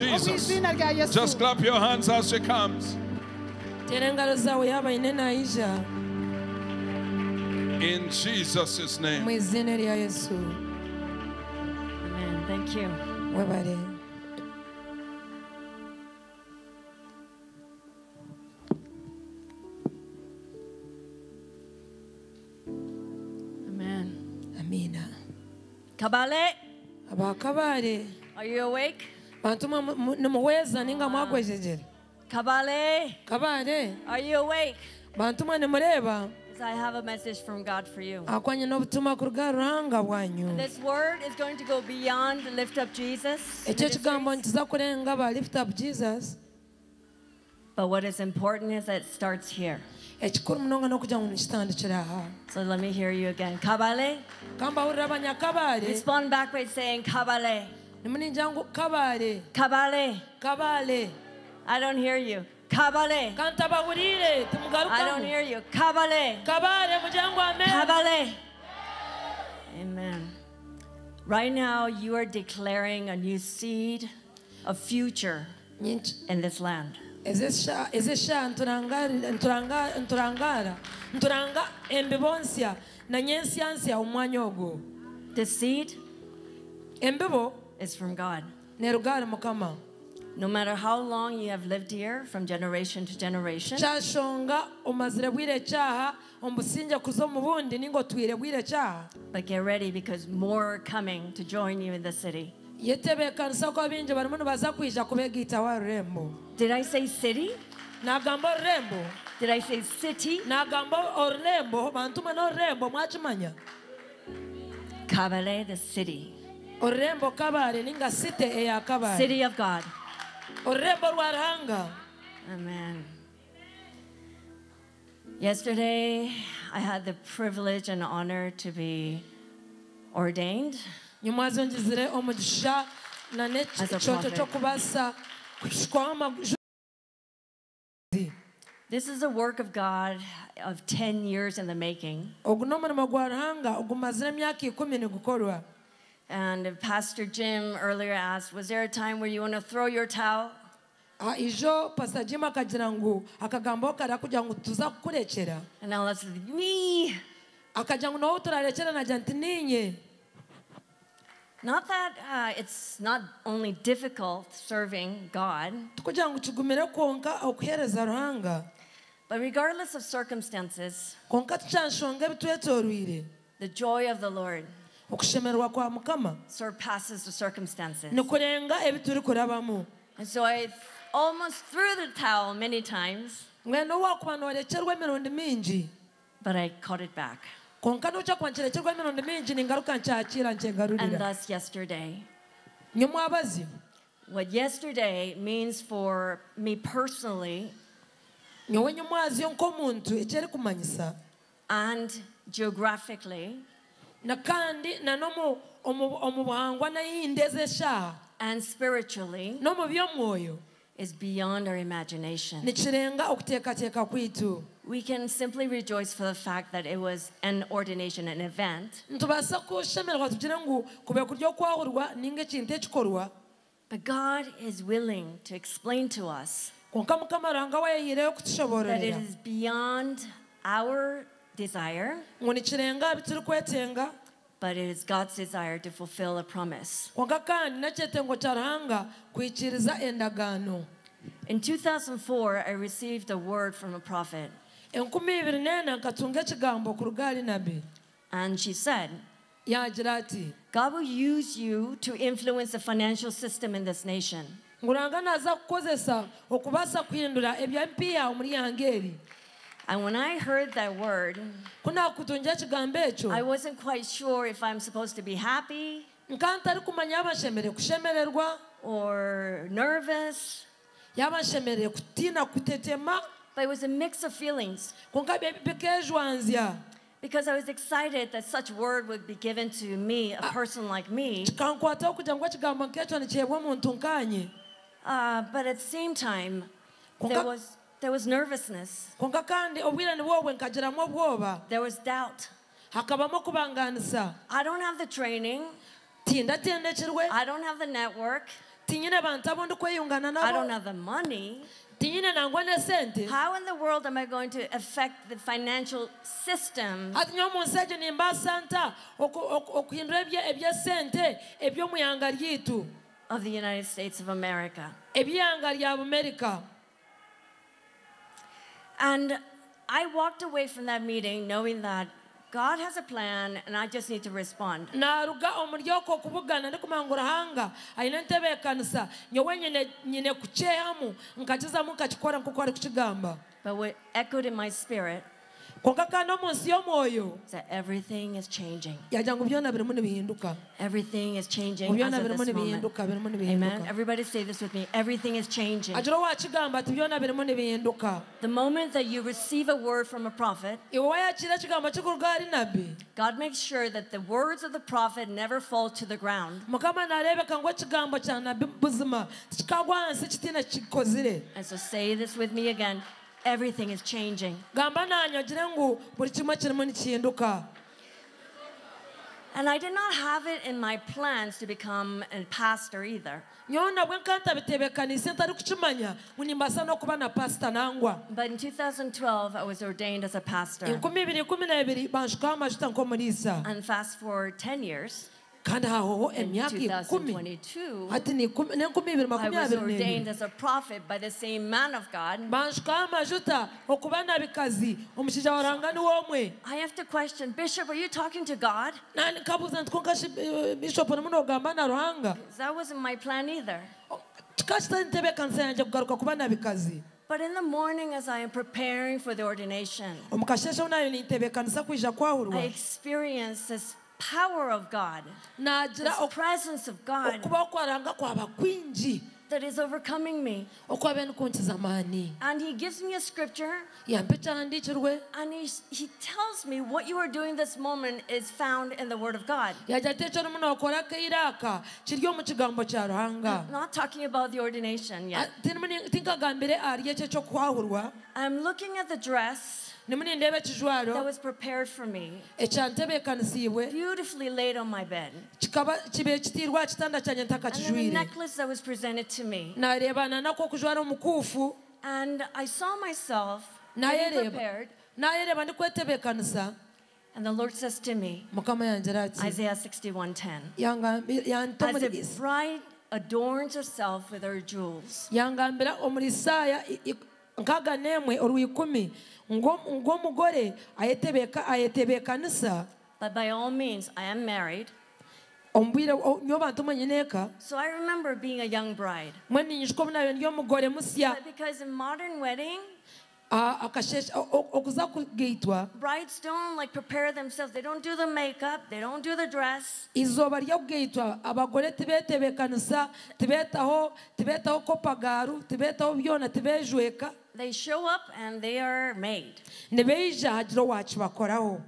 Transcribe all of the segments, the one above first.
mu Jesus. izina rya yesu Just clap your hands as she comes. tera engalo zawe yaba ine naija In Jesus' name. izina rya yesu Amen. Thank you. webale Amen. amina Kabale, are you awake? Bantu mwe mu- mu- nimuhweza ninga mwagwejejere Kabale, kabaale are you awake? bantu mwe nimureeba I have a message from God for you. akwanye n'obutumwa kuruga ruhanga bwanyu This word is going to go beyond lift up Jesus. ekyo kigambo ministries. nkiza kurenga ba lift up jesus But what is important is that it starts here. ekikuru munonga n'okugira ngu nikitandikira aha So let me hear you again. Kabale, respond back by saying Kabale. Ngu kabaale Kabale. I don't hear you. Kabale. I don't hear you. Kabale. kabaale mugira ngu amen Kabale. Amen. Right now, you are declaring a new seed a future in this land. ezesha ezesha nturangari- nturanga- nturangara nturanga embibo nsya na nyensya nsya omwanya ogwo This seed embibo is from God. No matter how long you have lived here, from generation to generation, kyashonga omazire bwire cyaha omusinge kuza omu bundi ninga otwire bwire but get ready because more are coming to join you in the city. yetebekanisa ko abingi barimu nibaza kwija kubegiitaho rurembo Did I say city? Did I say city? nagamba orurembo bantu mwe n'orurembo mwakimanya Kabale, the city. Eh, City of God. orurembo rwa ruhanga Amen. Yesterday, I had the privilege and honor to be ordained nyuma ngizire omugisha na As a prophet. ky'okubaasa kushukwaho amaju This is a work of God of 10 years in the making. And Pastor Jim earlier asked, Was there a time where you want to throw your towel? Ah, ijo pasita jim akagira ngu akagambo kara kugira ngu tuza kukurekera. And now let's, me. akagira ngu nowe turarekera? Nagira nti ninye. Not that uh, it's not only difficult serving God, tukugira ngu kigumire konka okuhereza ruhanga. But regardless of circumstances, konka tukyanshonga ebitwetorwire the joy of the Lord okushemererwa kwa mukama surpasses the circumstances. nikurenga ebi turi kurabamu And so I almost threw the towel many times, mwene wakuba norekerwa emirundi mingi. But I caught it back. konka nukya kuba nkirekerwa emirundi mingi ningaruka nkyakira And nkyegarurira thus, yesterday, nyamwabazi what yesterday means for me personally nyowe nyamwaziyo nk'omuntu ekyeri and geographically kandi na n'omu omu- omu buhangwa nayindi and spiritually n'omu by'omwoyo is beyond our imagination. nikirenga okuteekateeka kwitu. We can simply rejoice for the fact that it was an ordination, an event, nitubaasa kushemererwa tugire ngu kube kurya okwahurwa ninga ekintu ekikorwa but God is willing to explain to us konka mukama ruhanga weeyireyo that it is beyond our desire, ngu nikirenga bituri kwetenga but it is God's desire to fulfill a promise. konka kandi n'ekyetengo kya ruhanga kwikiriza endagaano In 2004, I received a word from a prophet, enkumi ibiri n'ena nkatunga ekigambo kuruga ahari nabi and she said, God will use you to influence the financial system in this nation. Ngu ruhanga naaza kukozesa okubaasa kuhindura ebyampiya omuri yanga eri And when I heard that word, kunakutungira ekigambo ekyo. I wasn't quite sure if I'm supposed to be happy nka ntari kumanya yaba nshemere kushemererwa. or nervous, yaba nshemere kutiina kutetema. But it was a mix of feelings. Konka bye- bikejwanzya because I was excited that such word would be given to me, a person like me. kankwataho kugira ngu ekigambo nk'ekyo nikiheebwa omuntu nkanye. Uh, but at the same time, there was, there was nervousness, konka kandi obwire ni bwobwe nkagiramu obwoba there was doubt. hakabamu okubanganisa I don't have the training, tindatendekirwe I don't have the network, tinyine bantu abo ndi I don't nabo have the money. tinyine nangwa ne How in the world am I going to affect the financial system? Ati nyo mu nsi egyo nimbaasa nta oku- oku- okuhindura ebye- ebyesente eby'omuyanga ryaitu of the United States of America? eby'ihanga rya bumerika And I walked away from that meeting knowing that God has a plan and I just need to respond. naruga omuri oko okubugana ndikumanya aine entebeekanisa nyowe nyine nyine kukyehamu nkakizamu nkakikora nk'uko ari kukigamba But what echoed in my spirit that everything is changing. yagira ngu byona Everything is changing Mu as byona of birimu this moment. nibihinduka birimu Amen. Everybody say this with me. Everything is changing. agira wakigamba ati byona birimu nibihinduka The moment that you receive a word from a prophet, iwe wayakira ekigambo kikuruga hari nabbi God makes sure that the words of the prophet never fall to the ground. mukama nareebeka ngu ekigambo kya nabbi buzima tikikagwa hansi kitiina kikozire And so say this with me again. Everything is changing. gamba nanyogire ngu buri kimwe kirimu nikihinduka And I did not have it in my plans to become a pastor either. nyowe nabwe nkantabitebekanise ntari kukimanya ngu nimbasa n'okuba na pasita nangwa But in 2012, I was ordained as a pastor. enkumi ibiri kumi n'ebiri banshukaho amajuta nk'omuriisa And fast forward 10 years, kandi in emyaka ikumi 2022, hati ni ikumi- n'enkumi ibiri I makumi was abiri ordained n'ebiri as a prophet by the same man of God. amajuta okuba nabikazi omushaija waranga ni womwe I have to question, Bishop, are you talking to God? nani kabuuza nti konka eh, bishop nimu nogamba na ruhanga 'Cause That wasn't my plan either. kika kitari ntebeekanisa yange kugaruka kuba nabikazi But in the morning, as I am preparing for the ordination, omukasheshe nayo nintebeekanisa kwija I kwahurwa experienced this power of God, this presence of God okuba kwaranga kwaba kwingi. that is overcoming me. okwabe nikunkiza amaani And He gives me a scripture. And he, he tells me what you are doing this moment is found in the Word of God. yajya ati ekyo orimu nookora akaire aka kiri omu kigambo kya ruhanga I'm not talking about the ordination Ah, yet. tirimu ni- tinkagambire ahari eki ekyokwahurwa I'm looking at the dress nimu nindeeba that ekijwaro was prepared for me, ekyantebeekanisiibwe beautifully laid on my bed. kikaba kibe kitiirwe aha kitanda the ntakakijwire necklace that was presented to me. nako okujwara omukuufu. And I saw myself getting prepared. ndikwetebeekanisa And the Lord says to me, Isaiah 61:10, as a bride adorns herself with her jewels. Yangambira omuri isaaya i- i- nkaaga n'emwe orwikumi ngo- ng'omugore ayetebeeka- ayetebeekanisa But by all means, I am married. omu bwire o- nyo bantu mwenyineeka So I remember being a young bride. mwe ninyishuka omu nayo ndi omugore musya But because in modern wedding, brides don't like prepare themselves. They don't do the makeup. They don't do the dress. izooba ry'okugaitwa abagore tibeetebeekanisa tibeetaho tibeetaho kopagaaru tibeetaho byona tibejweka They show up and they are made. nibeija hagira owakibakoraho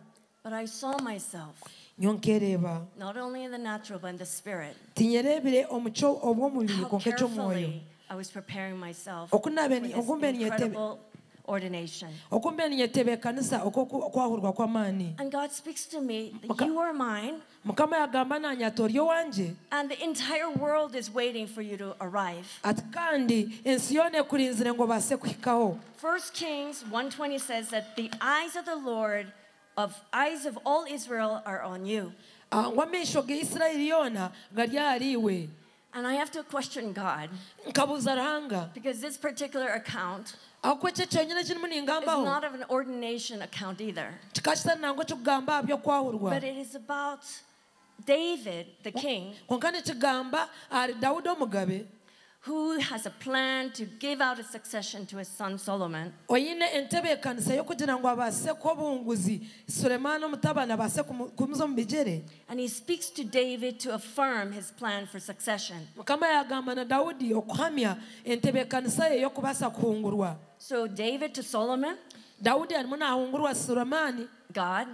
But I saw myself not only in the natural but in the spirit. tinyereebire omuco obw'omubiri How carefully I was preparing myself for this oku mbe ninyetebe- incredible ordination. okumbe ninyetebeekanisa okwahurwa kw'amaani And God speaks to me you are mine, mukama yagamba nanye ati ori owangye and the entire world is waiting for you to arrive. ati kandi ensi yoona ekurinzire ngu obaase kuhikaho First Kings 120 says that the eyes of the Lord, of eyes of all Israel, are on you. Ah, ngu amaisho ga isirayiri yoona gari ahari iwe And I have to question God because this particular account ahakuba ekyo kyonyine kirimu is ningambaho not of an ordination account either, kika kitari nangwa ekikugamba aha by'okwahurwa but it is about David, the king, konka nikigamba ahari dawudi omugabe who has a plan to give out a succession to his son Solomon. oyine entebeekanisa y'okugira ngu abaase kuba obunguzi sulemaani omutabani abaase kumu- kumuza omu bigyere And he speaks to David to affirm his plan for succession. Mukama yagamba na dawudi okuhamya entebeekanisa ye y'okubaasa kuhungurwa So, David to Solomon, dawudi arimu naahungurwa sulemaani God,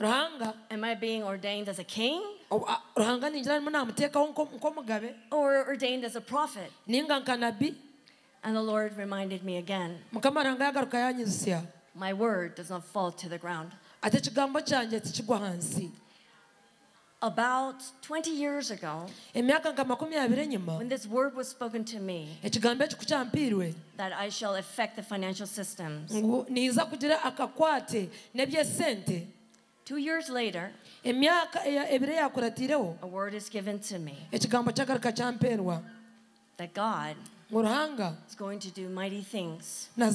ruhanga am I being ordained as a king? O- a- ruhanga ningira arimu namuteekaho nk'omugabe or ordained as a prophet? ninga nka nabi And the Lord reminded me again. Mukama ruhanga yagaruka yanyuzisya my word does not fall to the ground. ati ekigambo kyange tikigwa hansi About 20 years ago, emyaka nka makumi abiri enyuma when this word was spoken to me, ekigambo eki kukyampiirwe that I shall affect the financial systems. ngu niiza kugira akakwate n'ebyesente Two years later, emyaka eya- ebiri eyakuratiireho a word is given to me ekigambo kyagaruka kyampeerwa that God is going to do mighty things. And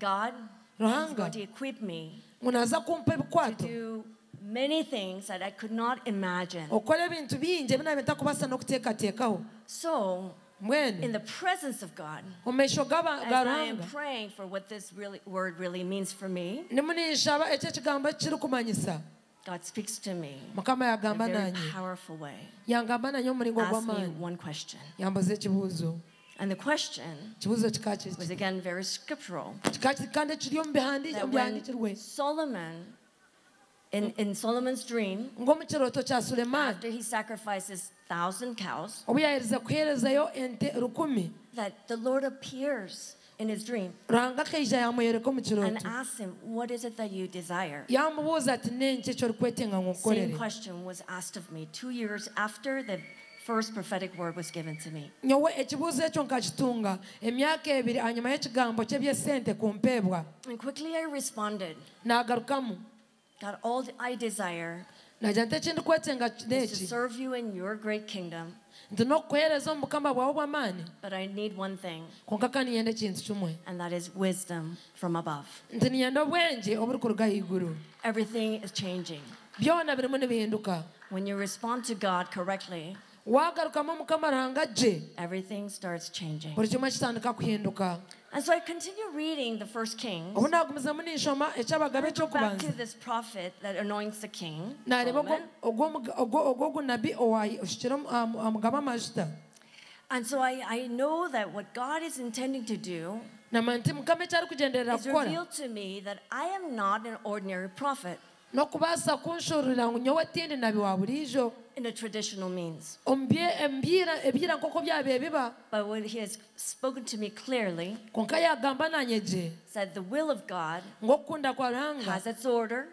God is going to equip me ngu naza kumpa to do many things that I could not imagine. okukora ebintu bingi ebi naabe n'okuteekateekaho So, in mbwenu the presence of God, omu maisho g'aba- as I am praying for what this really, word really means for me, nimu ninshaba eki ekigambo kiri God speaks to me mukama in a very powerful way. yangamba nanye omuringo Ask me one question. yambuza ekibuuzo. And the question ekibuuzo kika was kiki again very scriptural. kika kiri kandi kiri omu That when bihandikirwe Solomon, in, mm-hmm. in Solomon's dream, ng'omu kirooto kya sulemaani after he sacrifices thousand cows, obu yaherize kuheerezayo ente rukumi. that the Lord appears in his dream ruhanga akaija yamwereka omu and asks him, What is it that you desire? yamubuuza ati nenki eki orikwetenga ngu Same question was asked of me two years after the first prophetic word was given to me. nyowe ekibuuzo ekyo nkakitunga emyaka ebiri hanyuma y'ekigambo ky'ebyesente kumpeebwa And quickly I responded, God, all I desire nagira nti ekindi kwetenga is to neki serve you in your great kingdom, nti n'okukuheereza omu bukama bwawe bw'amaani but I need one thing, konka kandi niyenda ekintu kimwe and that is wisdom from above. nti niyenda obwengye oburikuruga haiguru Everything is changing. byona birimu nibihinduka When you respond to God correctly, waagarukamu omukama ruhanga gye. everything starts changing. buri kimwe kitandika kuhinduka And so I continue reading the first Kings. obu naagumizamu ninshoma ekyabagabo Go back to this prophet that anoints the king. Solomon. ogwogunabi oshukire omugabo amajuta And so I, I know that what God is intending to do namanya nti mukama eki arikugenderera is revealed to me that I am not an ordinary prophet n'okubaasa kunshurira ngu nyowe tindi nabi wa buriijo in a traditional means. omu bye- embiira ebiira nk'oko byaba biba But what he has spoken to me clearly konka yagamba nanye gye is that the will of God ng'okukunda kwa ruhanga has its order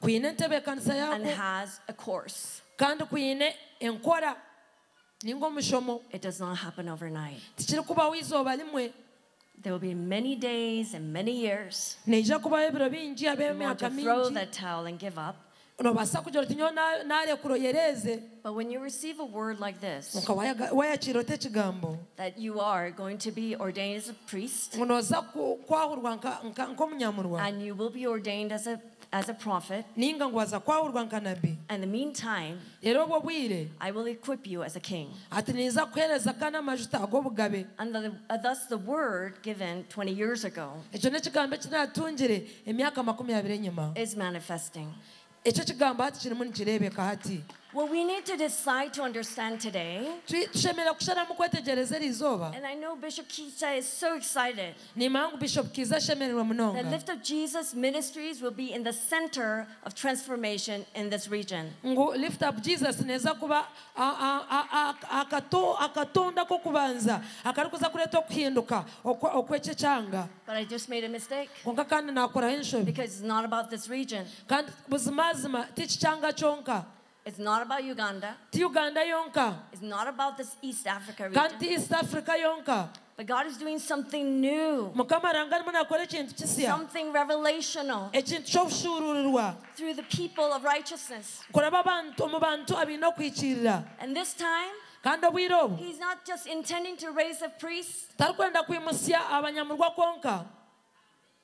kwine entebeekanisa and yaako has a course. kandi kwine enkora. Ninga omushomo It does not happen overnight. There will be many days and many years. neija kubaho ebiro bingi ab'emyaka throw mingi that towel and give up. kugira oti nyowe oyereeze But when you receive a word like this, nka wayaga- wayakira oti ekigambo that you are going to be ordained as a priest and you will be ordained as a, as a prophet, ninga ngu waza kwahurwa nka nabi in the meantime, rero obwo bwire. I will equip you as a king. ati niiza kuheereza kandi ag'obugabe And the, uh, thus the word given 20 years ago ekyo n'ekigambo eki emyaka makumi abiri enyuma. is manifesting. ekyo kigambo hati kirimu nikireebeka hati What we need to decide to understand today, Tu- tushemereire kusharamu kwetegereza eri izooba and I know Bishop Kiiza is so excited, nimanya ngu bishop kiiza ashemererwa that munonga Lift Up Jesus Ministries will be in the center of transformation in this region. lift up jesus neeza kuba a- a- a- a- akato- akatonda k'okubanza akarikuza kureeta okuhinduka okwe- okw'ekyekyanga But I just made a mistake. Konka kandi naakoraho enshobi because it's not about this region. kandi buzimazima ti kikyanga kyonka It's not about Uganda. ti uganda yonka It's not about this East Africa region. ti east africa yonka But God is doing something new, mukama aranga arimu naakora ekintu kisya something revelational through the people of righteousness. kuraba abantu omu bantu abaine okwikirira And this time, kandi obwire obu He's not just intending to raise a priest.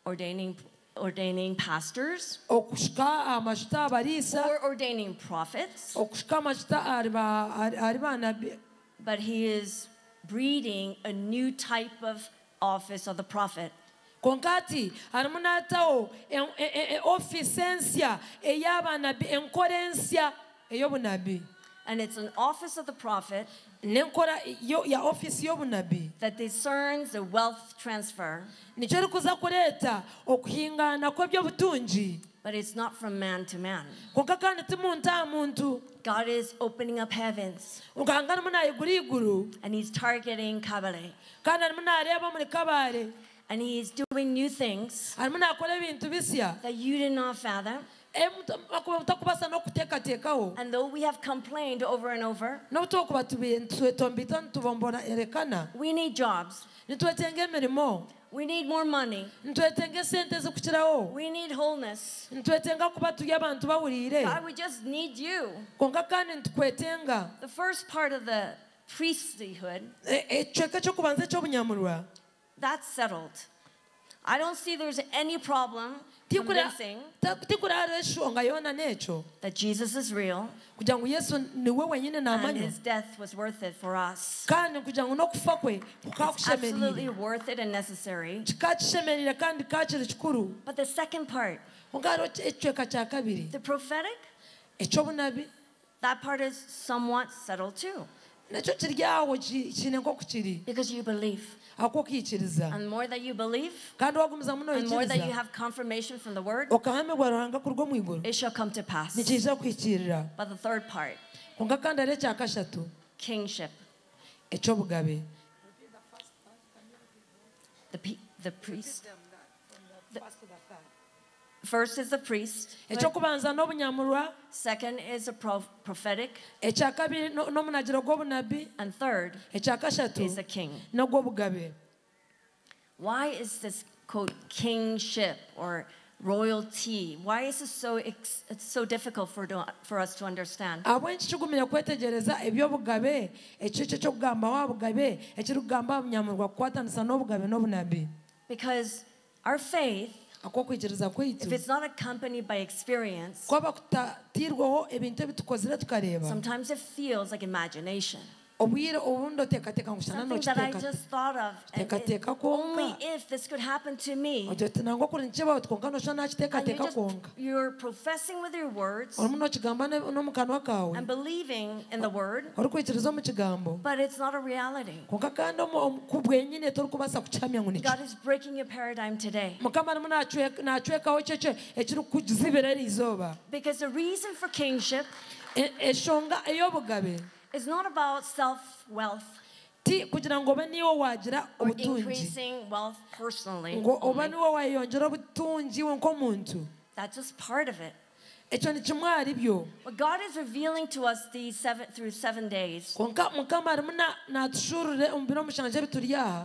ordaining, ordaining pastors, okushuka amajuta abariisa or ordaining prophets, okushuka amajuta ahari ba- ahari ahari baana be- but He is breeding a new type of office of the prophet. konka ati harimu naataho en- ofiisi ensya ey'abanabi enkora ensya ey'obunabi And it's an office of the prophet n'enkora ya ofiisi y'obunabi that discerns the wealth transfer, nikyo rikuza kureeta okuhingana kw'ebyobutungi but it's not from man to man. konka kandi ti muntu aha muntu. God is opening up heavens. Nkanga arimu naayigura iguru. And He's targeting Kabale. kandi arimu naareeba muri kabaare And He is doing new things arimu naakora ebintu bisya. that you did not fathom, And though we have complained over and over, n'obutokuba twetombita nitubombora erekana we need jobs. We need more money. nitwetenga esente ezikukiraho We need wholeness. nitwetenga kuba turi abantu bawuriire God, we just need you. konka kandi nitukwetenga The first part of the priesthood, ekicweka ky'okubanza eky'obunyamurwa that's settled. I don't see there's any problem convincing tikuriho eshonga yoona n'ekyo that Jesus is real. Kugira ngu yesu niwe wenyine and his death was worth it for us. kandi kugira ngu n'okufa kwe It's absolutely worth it and necessary. kikakishemerire kandi kakiri kikuru But the second part, konka hariho ekicweka kya kabiri. the prophetic, that part is somewhat settled too. Nakyo kiri aho ki- kiine nk'oku kiri because you believe. And more that you believe, kandi wagumiza muno and more that you have confirmation from the word, okahamibwa ruhanga kuruga omu iguru it shall come to pass. But the third part, konka kandi hariho ekyakashatu kingship, the, the priest. First is the priest. ekyokubanza Second is a pro- prophetic. ekyakabiri n'omunagiro gw'obunabi And third ekyakashatu is a king. n'ogw'obugabe Why is this quote kingship or royalty? Why is this so ex- it's so difficult for, for us to understand? abwenki kwetegereza eby'obugabe ekyo ky'okugamba wa bugabe ekiri bunyamurwa kukwatanisa n'obugabe n'obunabi Because our faith, if it's not accompanied by experience, kwaba kutatiirweho ebintu ebitukozire tukareeba sometimes it feels like imagination. Obwire obundi oteekateeka ngu shana Something that I nokiteeka just thought of. And it- Teekateeka konka. only if this could happen to me. ogira oti nangwa kuri nikibaho And you nakiteekateeka just, konka you're professing with your words orimu nokigamba n'omu kanwa kawe and believing in the word, orikwikiriza omu kigambo but it's not a reality. konka kandi ku bwenyine torikubaasa kukihamya ngu niki God is breaking your paradigm today. mukama arimu nacwekaho kyekyo ekiri kukuzibira eri izooba Because the reason for kingship E- eshonga ey'obugabe is not about self wealth ti kugira ngu obe niwe wagira or obutungi increasing wealth personally. oba only. niwe obutungi we nk'omuntu That's just part of it. ekyo ni kimwe ahari byo What God is revealing to us these seven through seven days konka mukama arimu na- natushurire omu biro omushanja ebituri aha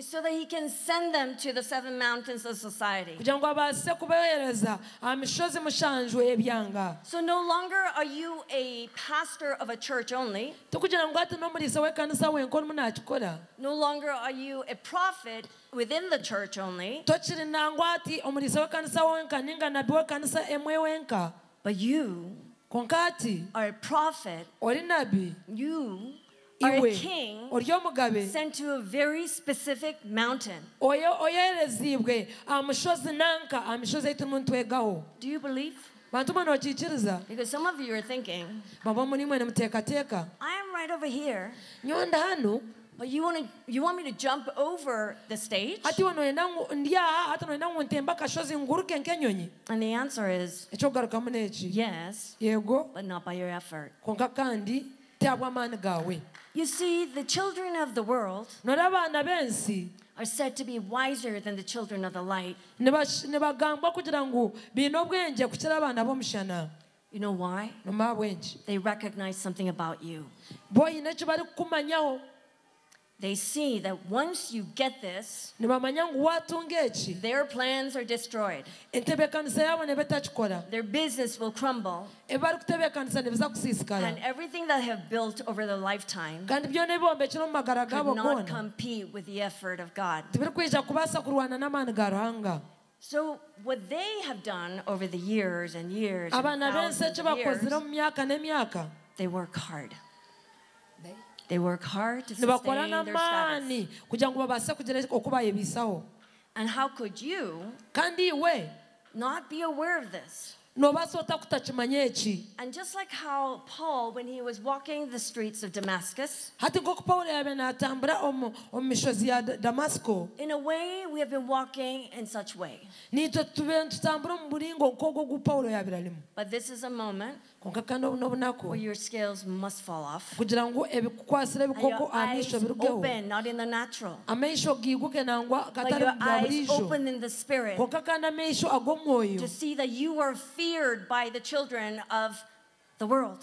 so that He can send them to the seven mountains of society. kugira ngu abaase kubohereza aha mishozi mushanju ebyanga So no longer are you a pastor of a church only. tikugira ngu hati n'omuriisa w'ekanisa wenka orimu nakikora No longer are you a prophet within the church only. tokiri nangwa hati omuriisa w'ekanisa wenka ninga nabi w'ekanisa emwe wenka But you are a prophet. You iwe king ori omugabe sent to a very specific mountain. oyo oyohereziibwe aha mushozi nanka aha mishozi ei turimu nitwegaho Do you believe? bantu bano bakiikiriza. Because some of you are thinking, baba muri mwe nimuteekateeka I am right over here, nyonda hanu. But you want to you want me to jump over the stage? hati we noyenda ngu ndi aha hati noyenda ngu ntembe akashozi nguruke nk'enyonyi. And the answer is yes, but not by your effort. Konka kandi tihabw'amaani gawe You see, the children of the world nora abaana b'ensi are said to be wiser than the children of the light. nibash- nibagambwa kugira ngu biine obwengye kukira abaana b'omushana You know why? They recognize something about you. They see that once you get this, nibamanya ngu waatunga eki their plans are destroyed. Their business will crumble, ebi barikutebeekanisa nibiza kusiisikara and everything that they have built over their lifetime kandi byona ebibombekire omu magara gaabo could not compete with the effort of God. tibirikwija kubaasa kurwana n'amaani ga ruhanga. So what they have done over the years and years, and years, bakozire omu myaka n'emyaka? they work hard. They work hard to sustain their status. kugira ngu babaase kugira oku bayebisaho And how could you kandi iwe not be aware of this? nobaasa otakutakimanya eki And just like how Paul, when he was walking the streets of Damascus, hati nk'oku pawulo yabe naatambura omu omu mishozi ya Da- damasiko in a way, we have been walking in such way. niitwe tube nitutambura omu buringo nk'ogu ogu pawulo yabiralimu But this is a moment konka kandi n'obunaku kugira ngu ebikukwasira ebikoko aha maisho birugeho amaisho giiguke nangwa gatari bwa buriijo konka kandi amaisho ag'omwoyo the world.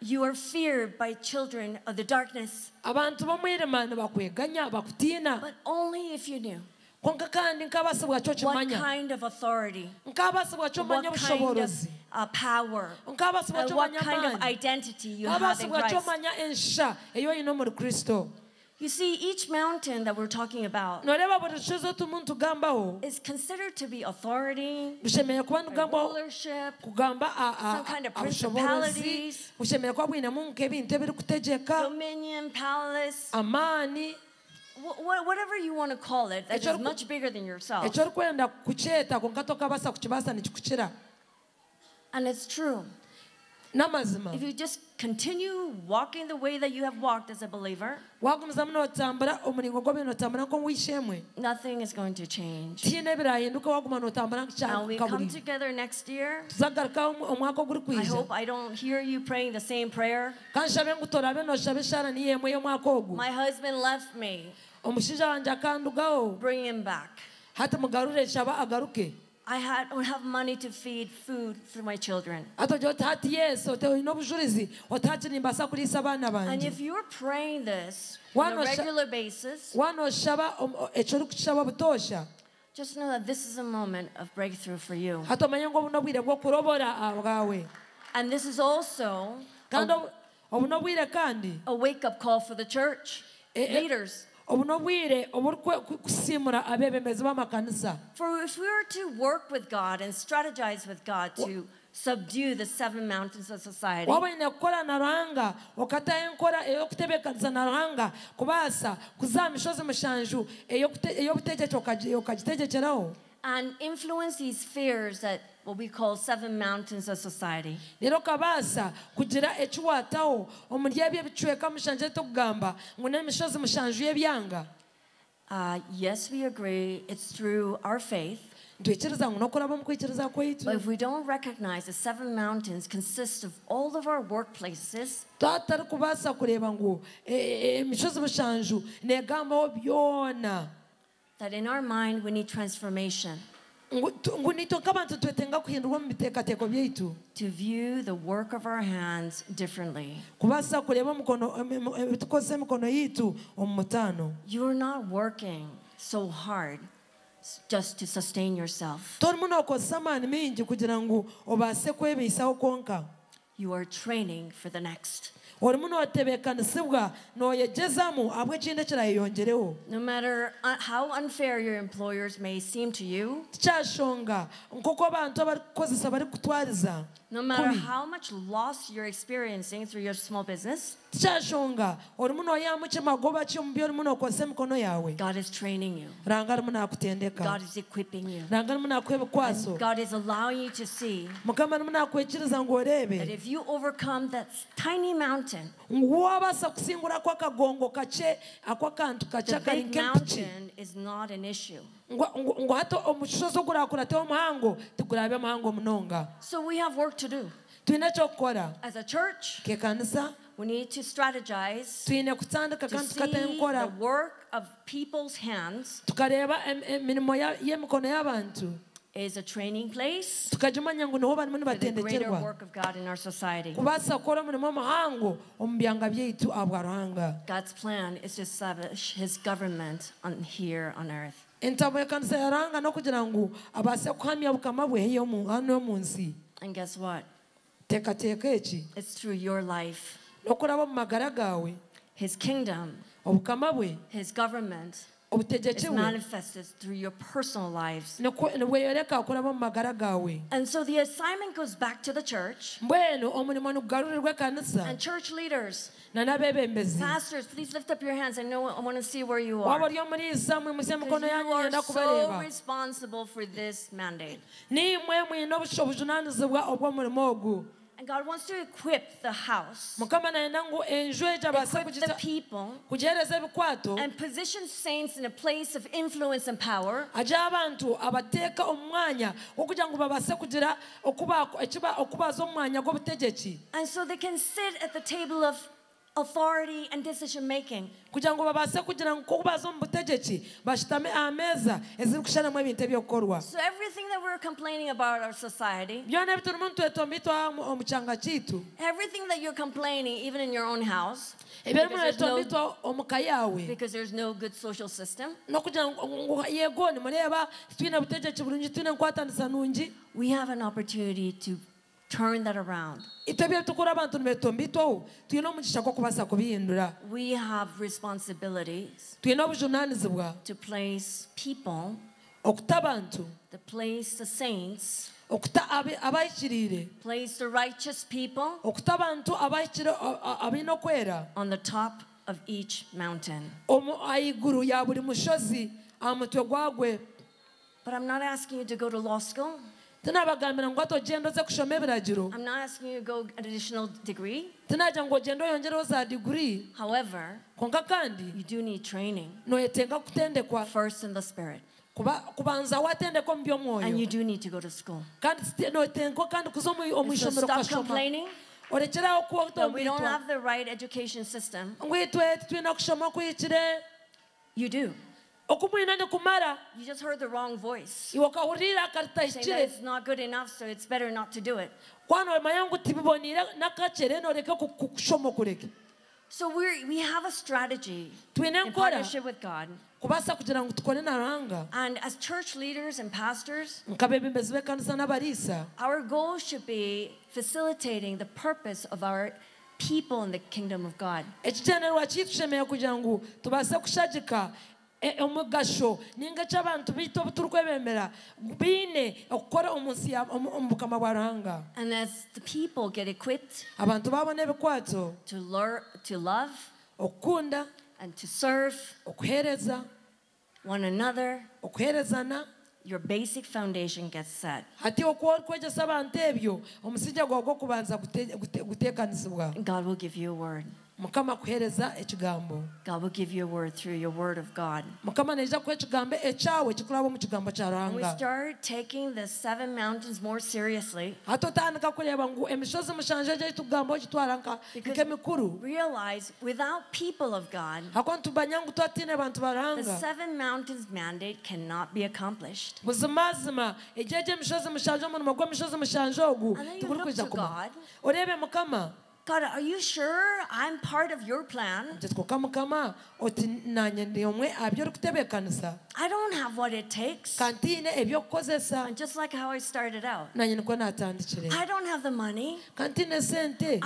You are feared by children of the darkness. But only if you knew. Konka kandi nk'abaasibwa kyo what kimanya kind of authority, nk'abaasibwa kyo manya what kind of obushoborozi uh, power, nk'abaasibwa and kyo what manya kind of amaani identity you have in nk'abaasibwa kyo Christ. manya ensha eyi oyine omuri kristo. You see, each mountain that we're talking about nooreeba buri rushozi otumu nitugambaho is considered to be authority, bushemereire kuba nigambaho rulership, kugamba a- a- Some kind of a- obushoborozi principalities. bushemereire kuba bwinemu nk'ebintu ebirikutegeka dominion, palace, amaani wh- wh- whatever you want to call it, that is much bigger than yourself. ekyo kukyeta konka tokabaasa kukibaasa nikikukira And it's true. n'amazima If you just continue walking the way that you have walked as a believer, wagumizamu nootambura omuringo gw'obi nootambura nk'omuishemwe nothing is going to change. tiine ebirahinduka waguma nootambura And we come together next year. tuzagarukaho omu- omwaka I hope I don't hear you praying the same prayer. kanshabe ngu torabe noshaba eshara niyemwe y'omwaka ogu My husband left me. Omushaija wangye akandugaho Bring him back. hati mugarure shaba agaruke I had, don't have money to feed food for my children. atogira oti hati yesu oti oine obujulizi oti hati nimbasa kuriisa abaana And if you're praying this on a regular basis, wanoshaba om- o- ekyo orikushaba butoosha just know that this is a moment of breakthrough for you. hati omanye ngu obu n'obwire bw'okurobora aha bwawe And this is also a, obu- obu n'obwire kandi a wake up call for the church leaders. Obu n'obwire abeebembezi b'amakanisa. For if we were to work with God and strategize with God to subdue the seven mountains of society, waba oine kukora na okataho enkora ey'okutebekaniza na kubaasa kuza mishozi mushanju ey'obutegeki okagitegekeraho and influence these fears that what we call seven mountains of society. rero okabaasa kugira ekiwaataho omuri ebyo ebicweka mushanju etukugamba ngu n'emishozi mushanju y'ebyanga. Uh, yes, we agree it's through our faith, ntwikiriza ngu n'okuraba omu kwikiriza kwaitu. But if we don't recognize the seven mountains consist of all of our workplaces, twaba tutari kubaasa kureeba ngu emishozi mushanju neegambaho byona. that in our mind we need transformation ngu tu- ngu nitwe nk'abantu twetenga kuhindurwa mu biteekateeko byaitu to view the work of our hands differently. mutaano You're not working so hard just to sustain yourself. torimu nookozesa amaani mingi kugira ngu obaase kwebiisaho konka You are training for the next. orimo notebekanisiibwa noyegezamu ahabwa ekindi ekirayeyongereho tikyashonga nk'uko abantu abakozesa bari kutwariza. No matter how much loss you're experiencing through your small business, tikyashonga orimu nooyamu ki magoba ki omu by orimu nookozesa emikono yawe God is training you. ranga arimu naakutendeka God is equipping you. ranga arimu naakuha ebikwaso God is allowing you to see mukama arimu naakwikiriza ngu that oreebe if you overcome that tiny mountain, ngu waabaasa kusingura kw'akagongo kakye akw'akantu kakye the big nk'empiki mountain is not an issue. Omuhango tigurabe muhango munonga. So we have work to do. twine As a church, kekanisa we need to strategize to see the work of people's hands tukareeba em- emirimo ya- y'emikono y'abantu is a training place tukagimanya ngu niho barimu for the greater work of God in our society. kubaasa kukora omurimo omuhango omu byanga byaitu aha bwa ruhanga God's plan is to establish his government on here on earth. Entabo y'ekanisa n'okugira ngu abaase kuhamya bukama bwe haihi omu- hanu nsi. And guess what? teekateeka eki. It's through your life. n'okuraba omu magara gaawe His kingdom, obukama bwe. His government is manifested through your personal lives. niku- nibweyoleka kuraba mu magara gawe And so the assignment goes back to the church mbwenu omulimo nigugarurirwa ekanisa and church leaders. Pastors, please lift up your hands. I know I want to see where you are. ori omuri iza mwe musye Because you are so responsible for this mandate. Nimwe mwine obusho- obujunaanizibwa obw'omurimo ogu And God wants to equip the house, mukama nayenda ngu enju egi abaase equip the people, kugihereza ebikwato and position saints in a place of influence and power. aje abantu abateeka omu mwanya gw'okugira ngu babaase kugira okubaza omu mwanya gw'obutegeki And so they can sit at the table of authority and decision making. kugira ngu babaase kugira ngu kokubaza omu butegeki bashitame aha meeza ezirikushanamu ebintu eby'okukorwa So everything that we're complaining about our society, byona ebi turimu omu kyanga kyaitu everything that you're complaining, even in your own house, ebirimu because there's no, itwa omu ka because there's no good social system, n'okugira ngu ngu- yego nimureeba titwine butegeki burungi twine enkwatanisa nungi. we have an opportunity to turn that around. itwe ebyo tukura abantu nibetomba itwaho twine omugisha gw'okubaasa kubihindura. We have responsibilities to place people, to place the saints, okuta abe- abahikiriire place the righteous people on the top of each mountain. omu ahaiguru ya buri mushozi aha mutwe gwagwe. But I'm not asking you to go to law school. Tinabagambira ngu hati ogenda oze kushoma ebiragiro I'm not asking you to go an additional degree. tinagira ngu ogende oyongereho za diguri However, konka kandi you do need training noyetenga kutendekwa first in the spirit. kuba kubanza watendekwa omu And you by'omwoyo do need to go to school. kandi site- noyetenga kandi kuza omu omu And so ishomero stop ukashoma complaining orekeraho kuba that we don't have the right education system. ngu itwe kushoma kuhikire You do. You just heard the wrong voice. iwe that it's not good enough, so it's better not to do it. noreke So we're, we have a strategy in partnership with God. kubaasa kugira ngu tukore na ruhanga And as church leaders and pastors, nkabebembezi b'ekanisa n'abariisa our goal should be facilitating the purpose of our people in the kingdom of God. Ekikyenerwa kiitu tushemereire kugira ngu tubaase kushagika omugasho ninga eky'abantu biito obu turikwebembera biine okukora omu bukama bwa ruhanga. And as the people get equipped abantu babona ebikwato. to learn, to love, okukunda and to serve okuheereza one another, okuheerezana your basic foundation gets set. God will give you a word. Mukama kuheereza ekigambo God will give you a word through your word of God. mukama neija kuha ekigambo ekyawe ekikuraba omu kigambo kya When we ruhanga start taking the seven mountains more seriously, otandika kureeba ngu emishozi mushanju egi eitugamba ogitwara Because- nk'emikuru realize without people of God, hakuba nitubanya ngu twatiine bantu ba the ruhanga seven mountains mandate cannot be accomplished. buzimazima egi egi emishozi mushanju omurimo gw'emishozi mushanju ogu you tiguri look kwija to kuba God. oreebe mukama God, are you sure I'm part of your plan? kitikoka mukama oti oh, nanye ndi omwe abyo orikutebeekanisa I don't have what it takes. And just like how I started out, nanye nikwo natandikire I don't have the money. I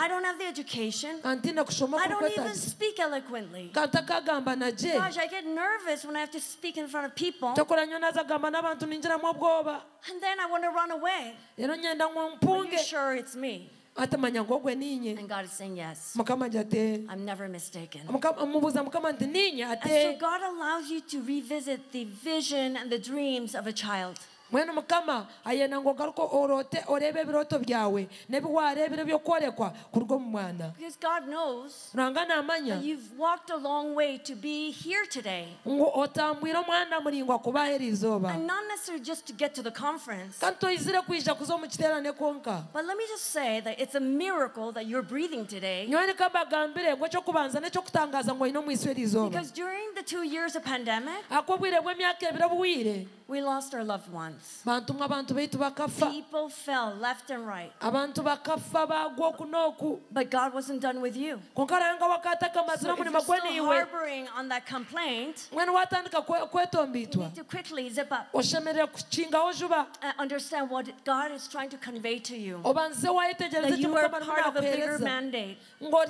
don't have the education. I don't even speak eloquently. Gosh, I get nervous when I have to speak in front of people. tokora nyo naza gamba n'abantu ninjiramu obwoba And then I want to run away. rero nyenda ngu Are you sure it's me? Atamanya ngu ninye And God is saying yes. I'm never mistaken. Mukama- mubuuza mukama nti ninye And so God allows you to revisit the vision and the dreams of a child. Mwene mukama ayenda ngu ogaruke orote oreebe ebirooto byawe n'ebiwareebire by'okworekwa kuruga omu mwana Because God knows ruhanga naamanya you've walked a long way to be here today. ngu otambwire omwanda muringwa kuba eri izooba And not necessarily just to get to the conference. kandi toyizire kwija kuza omu kiteerane konka But let me just say that it's a miracle that you're breathing today. nyowe nikambagambire ngu ekyokubanza n'ekyokutangaza ngu oine omu iswe eri izooba Because during the two years of pandemic, ako obwire bw'emyaka ebiri obuwire we lost our loved ones. Months. bantu nk'abantu baitu bakafa. People fell left and right. abantu bakafa bagwa oku n'oku. But God wasn't done with you. konka aranga wakaataka amazima So if you're still harboring on that complaint, you need to quickly zip up. Oshemerera kukingaho juba and uh, understand what God is trying to convey to you. oba nze wayetegereza That you are part of a bigger mandate. You are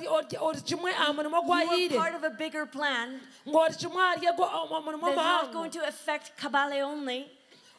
part of a bigger plan. Ng'ori kimwe ahari ego omurimo that's not going to affect Kabale only,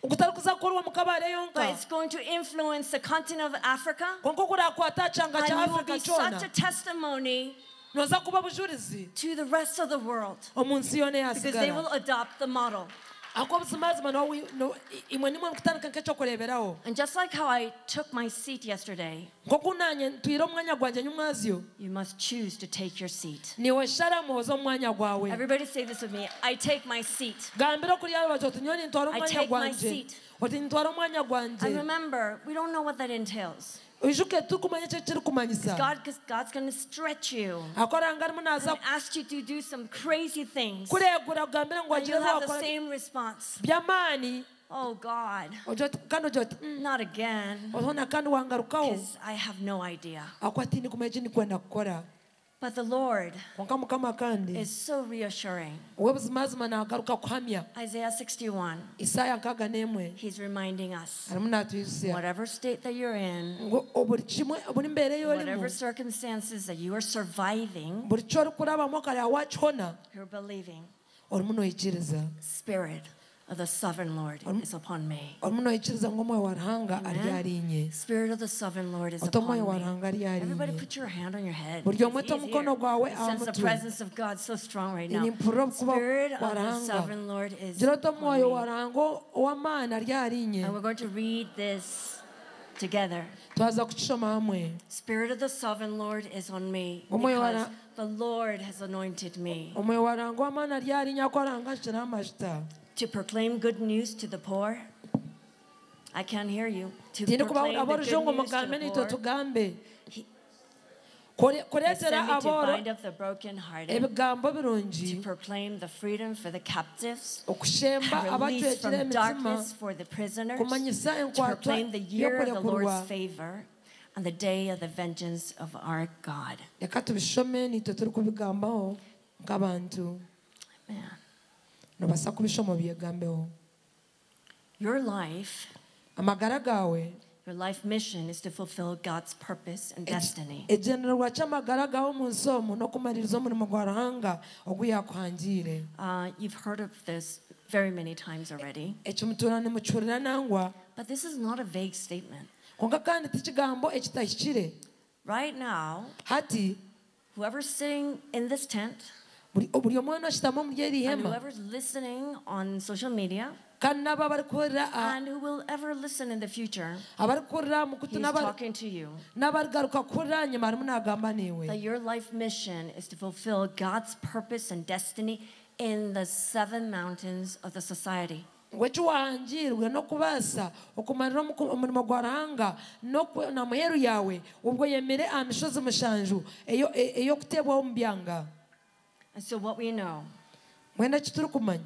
ogutari kuza kukorwa mu kabaare yonka. But it's going to influence the continent of Africa. konka okurakwata aha kyanga And you will be such a testimony noza kuba bujulizi to the rest of the world. Omu nsi yoona because they will adopt the model. Ahakuba obuzimazima nowi- no- i- imwe nimwe mukutandika nk'ekyokureeberaho And just like how I took my seat yesterday, nk'oku nanye ntwire omwanya gwangye nyumwazyo you must choose to take your seat. niwe shara muhoza omwanya gwawe Everybody say this with me. I take my seat. gambira okuri yarubaju oti nyowe nintwara I take my seat. oti nintwara omwanya And remember, we don't know what that entails. Oijuke turikumanya eki kiri kumanyisa God, God's going to stretch you and ask you to do some crazy things. And you'll have the same response. Oh God, Ojo oti- kandi ogira oti "Mm, not again. ohona kandi wangarukaho Because I have no idea. Akuba tindi kumanya eki ndikwenda kukora But the Lord konka mukama kandi is so reassuring. owe buzimazima nagaruka kuhamya Isaiah 61, isaaya nkaaga He's reminding us whatever state that you're in, ngu buri kimwe buri mbeera ey'olimu whatever circumstances that you are surviving, buri ky'orikurabamu kare ahawa kihona you're believing. Spirit of the sovereign Lord is upon me. orimu noyikiriza ngu omwoyo wa ruhanga ari Amen. Spirit of the sovereign Lord is oti omwoyo wa upon me. ruhanga ari ahari Everybody put your hand on your head. It's easier. omukono gwawe aha Sense the presence of God so strong right now. Spirit of the sovereign Lord is gira oti omwoyo wa upon me. ruhanga ow'amaani ari ahari inye And we're going to read this together. twaza kukishoma hamwe Spirit of the sovereign Lord is on me because the Lord has anointed me omwoyo wa ruhanga w'amaani ari ahari inye akoranga nshiraho amajuta to proclaim good news to the poor. I can't hear you. To proclaim the good news to the poor. He- Kure- He sent me to abooro bind up the brokenhearted, ebigambo birungi to proclaim the freedom for the captives, okushemba and release from emitima darkness for the prisoners, kumanyisa to proclaim the year of the Lord's y'okurekurwa favor and the day of the vengeance of our God. reka tubishome nitwe turi kubigambaho nk'abantu Man, nobasa kubishoma byegambeho. Your life, amagara gawe your life mission is to fulfill God's purpose and destiny. egenererwa ky'amagara gawe mu nsi omu n'okumaliriza omurimo gwa ruhanga ogu yakuhangire Uh, you've heard of this very many times already, ekyo mutuura nimukihurira nangwa. But this is not a vague statement. konka kandi tikigambo ekitahikire Right now, hati whoever's sitting in this tent buri buri omwe oh, nashitama omuri eri and ihema whoever's listening on social media kandi n'abo abarikuhurira aha- and who will ever listen in the future, mu kutu he's n'abari- talking to you. n'abarigaruka kuhurira nyuma harimu nagamba niiwe That your life mission is to fulfill God's purpose and destiny in the seven mountains of the society. ngu eki wahangirwe n'okubaasa okumalira omu- omurimo gwa ruhanga n'oku- na muheru yawe ubwo yemere aha mishozi mushanju eyo- omu byanga And so, what we know mwena eki turikumanya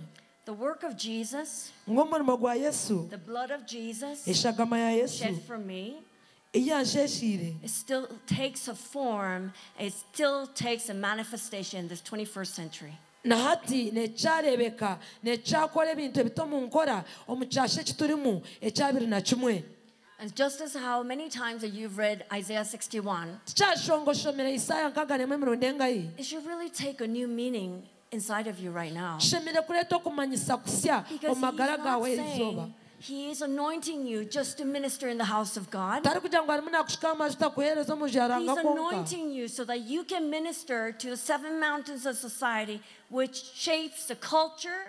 the work of Jesus, ng'omurimo gwa yesu. the blood of Jesus eshagama ya yesu. shed for me, it still takes a form, it still takes a manifestation in this 21st century. na hati nekyareebeka nekyakora ebintu ebito omu nkora omu kyasha eki turimu ekyabiri na kimwe And just as how many times that you've read Isaiah 61, tikyashongoshomere isaaya nkaaga n'emwe emirundi engahi it should really take a new meaning inside of you right now. kishemire kureeta okumanyisa kusya Because he's not saying he is anointing you just to minister in the house of God. tari kugira ngu harimu nakushikaho amajuta kuheereza omu nju He's anointing you so that you can minister to the seven mountains of society, which shapes the culture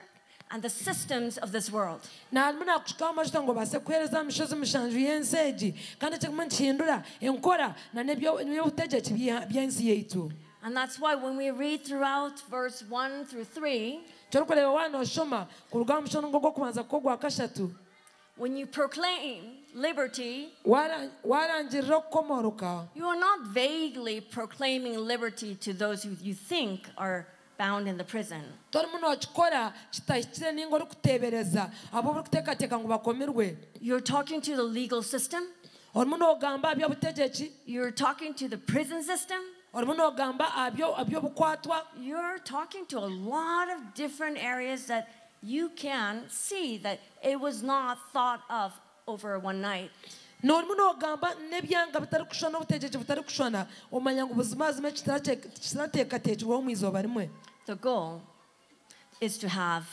and the systems of this world. na harimu nakushikaho amajuta ngu obaase kuheereza aha mishozi mushanju y'ensi egi kandi ekirimu nikihindura enkora na n'ebyo- n'ebyobutegyeki bya- by'ensi yaitu And that's why when we read throughout verse 1 through 3, kyorikureeba waana oshoma kuruga aha mushono ngo gw'okubanza kwo gwa kashatu. when you proclaim liberty, wara- warangirira okukomoroka. you are not vaguely proclaiming liberty to those who you think are bound in the prison. torimu nookikora kitahikire ninga orikuteebereza abo orikuteekateeka ngu bakomirwe You're talking to the legal system. orimu noogamba aha You're talking to the prison system. orimu noogamba aha byo- aha by'obukwatwa You're talking to a lot of different areas that you can see that it was not thought of over one night. N'ebyanga bitari kushwana obutegyeki butari kushwana omanya ngu buzima zimwe kitarateekateekirweho omu izooba rimwe The goal is to have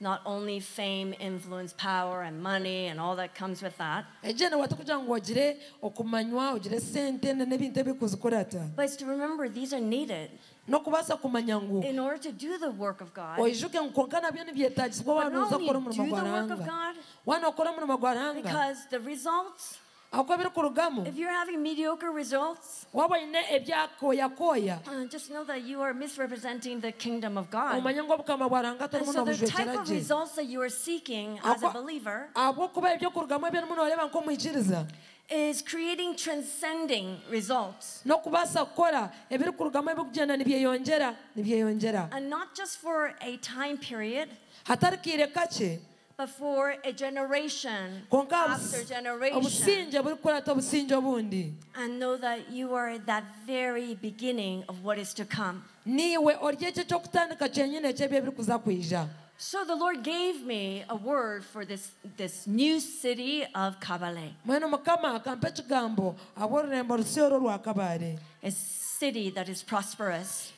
not only fame, influence, power, and money, and all that comes with that, egyene wate kugira ngu ogire okumanywa ogire sente n'ebintu ebikuzikurata. but it's to remember these are needed n'okubaasa kumanya ngu in order to do the work of God. oijuke ngu konka nabyo nibyetagisibwa But not only do the work of God, waana okora omurimo gwa ruhanga because the results, ahakuba biri kurugamu if you're having mediocre results, waba oine ebyakoyakooya uh, just know that you are misrepresenting the kingdom of God. omanye ngu obukama bwa And so the type of gye results that you are seeking as a believer ahabwokuba ebyokurugamu ebyorimu nooreeba nk'omwikiriza is creating transcending results. n'okubaasa kukora ebiri kurugamu ebikugyenda nibyeyongyera nibyeyongyera And not just for a time period, hatari kiire kakye but for a generation after generation. obusinge buri kurata obusinge obundi. And know that you are at that very beginning of what is to come. niiwe ori ekyo ky'okutandika kyenyine ekyebyo ebiri kuza kwija So the Lord gave me a word for this, this new city of Kabale, mwene mukama akampa ekigambo ab'orurembo rusi orwo rwa kabaare a city that is prosperous, orurembo rurimu nirukurakurana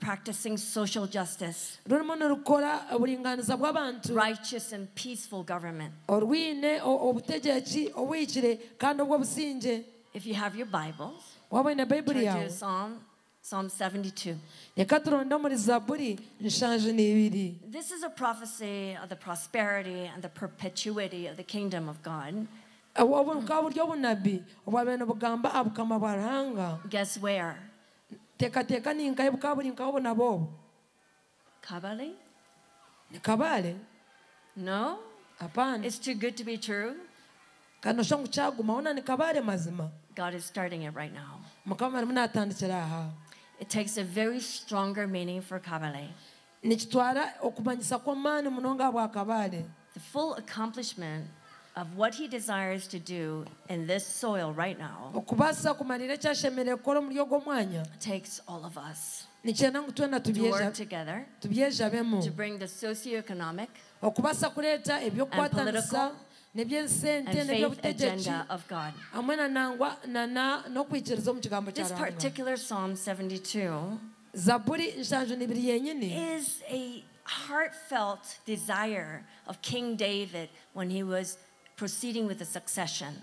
practicing social justice, rurimu nirukora oburinganiza righteous and peaceful government. orwine o- obutegyeki obwikire kandi obw'obusinge If you have your Bibles, waba oine bayibuli turn to Psalm, Psalm 72. reka turonde omuri zaburi nshanju n'ibiri This is a prophecy of the prosperity and the perpetuity of the kingdom of God. Obu- obu bukaba buri obunabi obwabaire nibugamba aha bukama bwa ruhanga Guess where? Teekateeka ninkahe bukaba buri nkaho obunabo obu Kabale? ni kabaale No? apaana It's too good to be true. kandi nosha ngu kyagumaho ni kabaale mazima God is starting it right now. mukama arimu naatandikira aha It takes a very stronger meaning for Kabale. nikitwara okumanyisa kw'amaani munonga bwa kabaale The full accomplishment of what he desires to do in this soil right now okubaasa kumalira ekyashemereire kukora omuri ogwo mwanya takes all of us nikyenda ngu twena to work together to bring the socioeconomic ebyokukwatanisa political nebyensente and faith agenda of God. hamwe omu kigambo kya This particular Psalm 72 zaburi nshanju nibiri yenyini. is a heartfelt desire of King David when he was proceeding with the succession.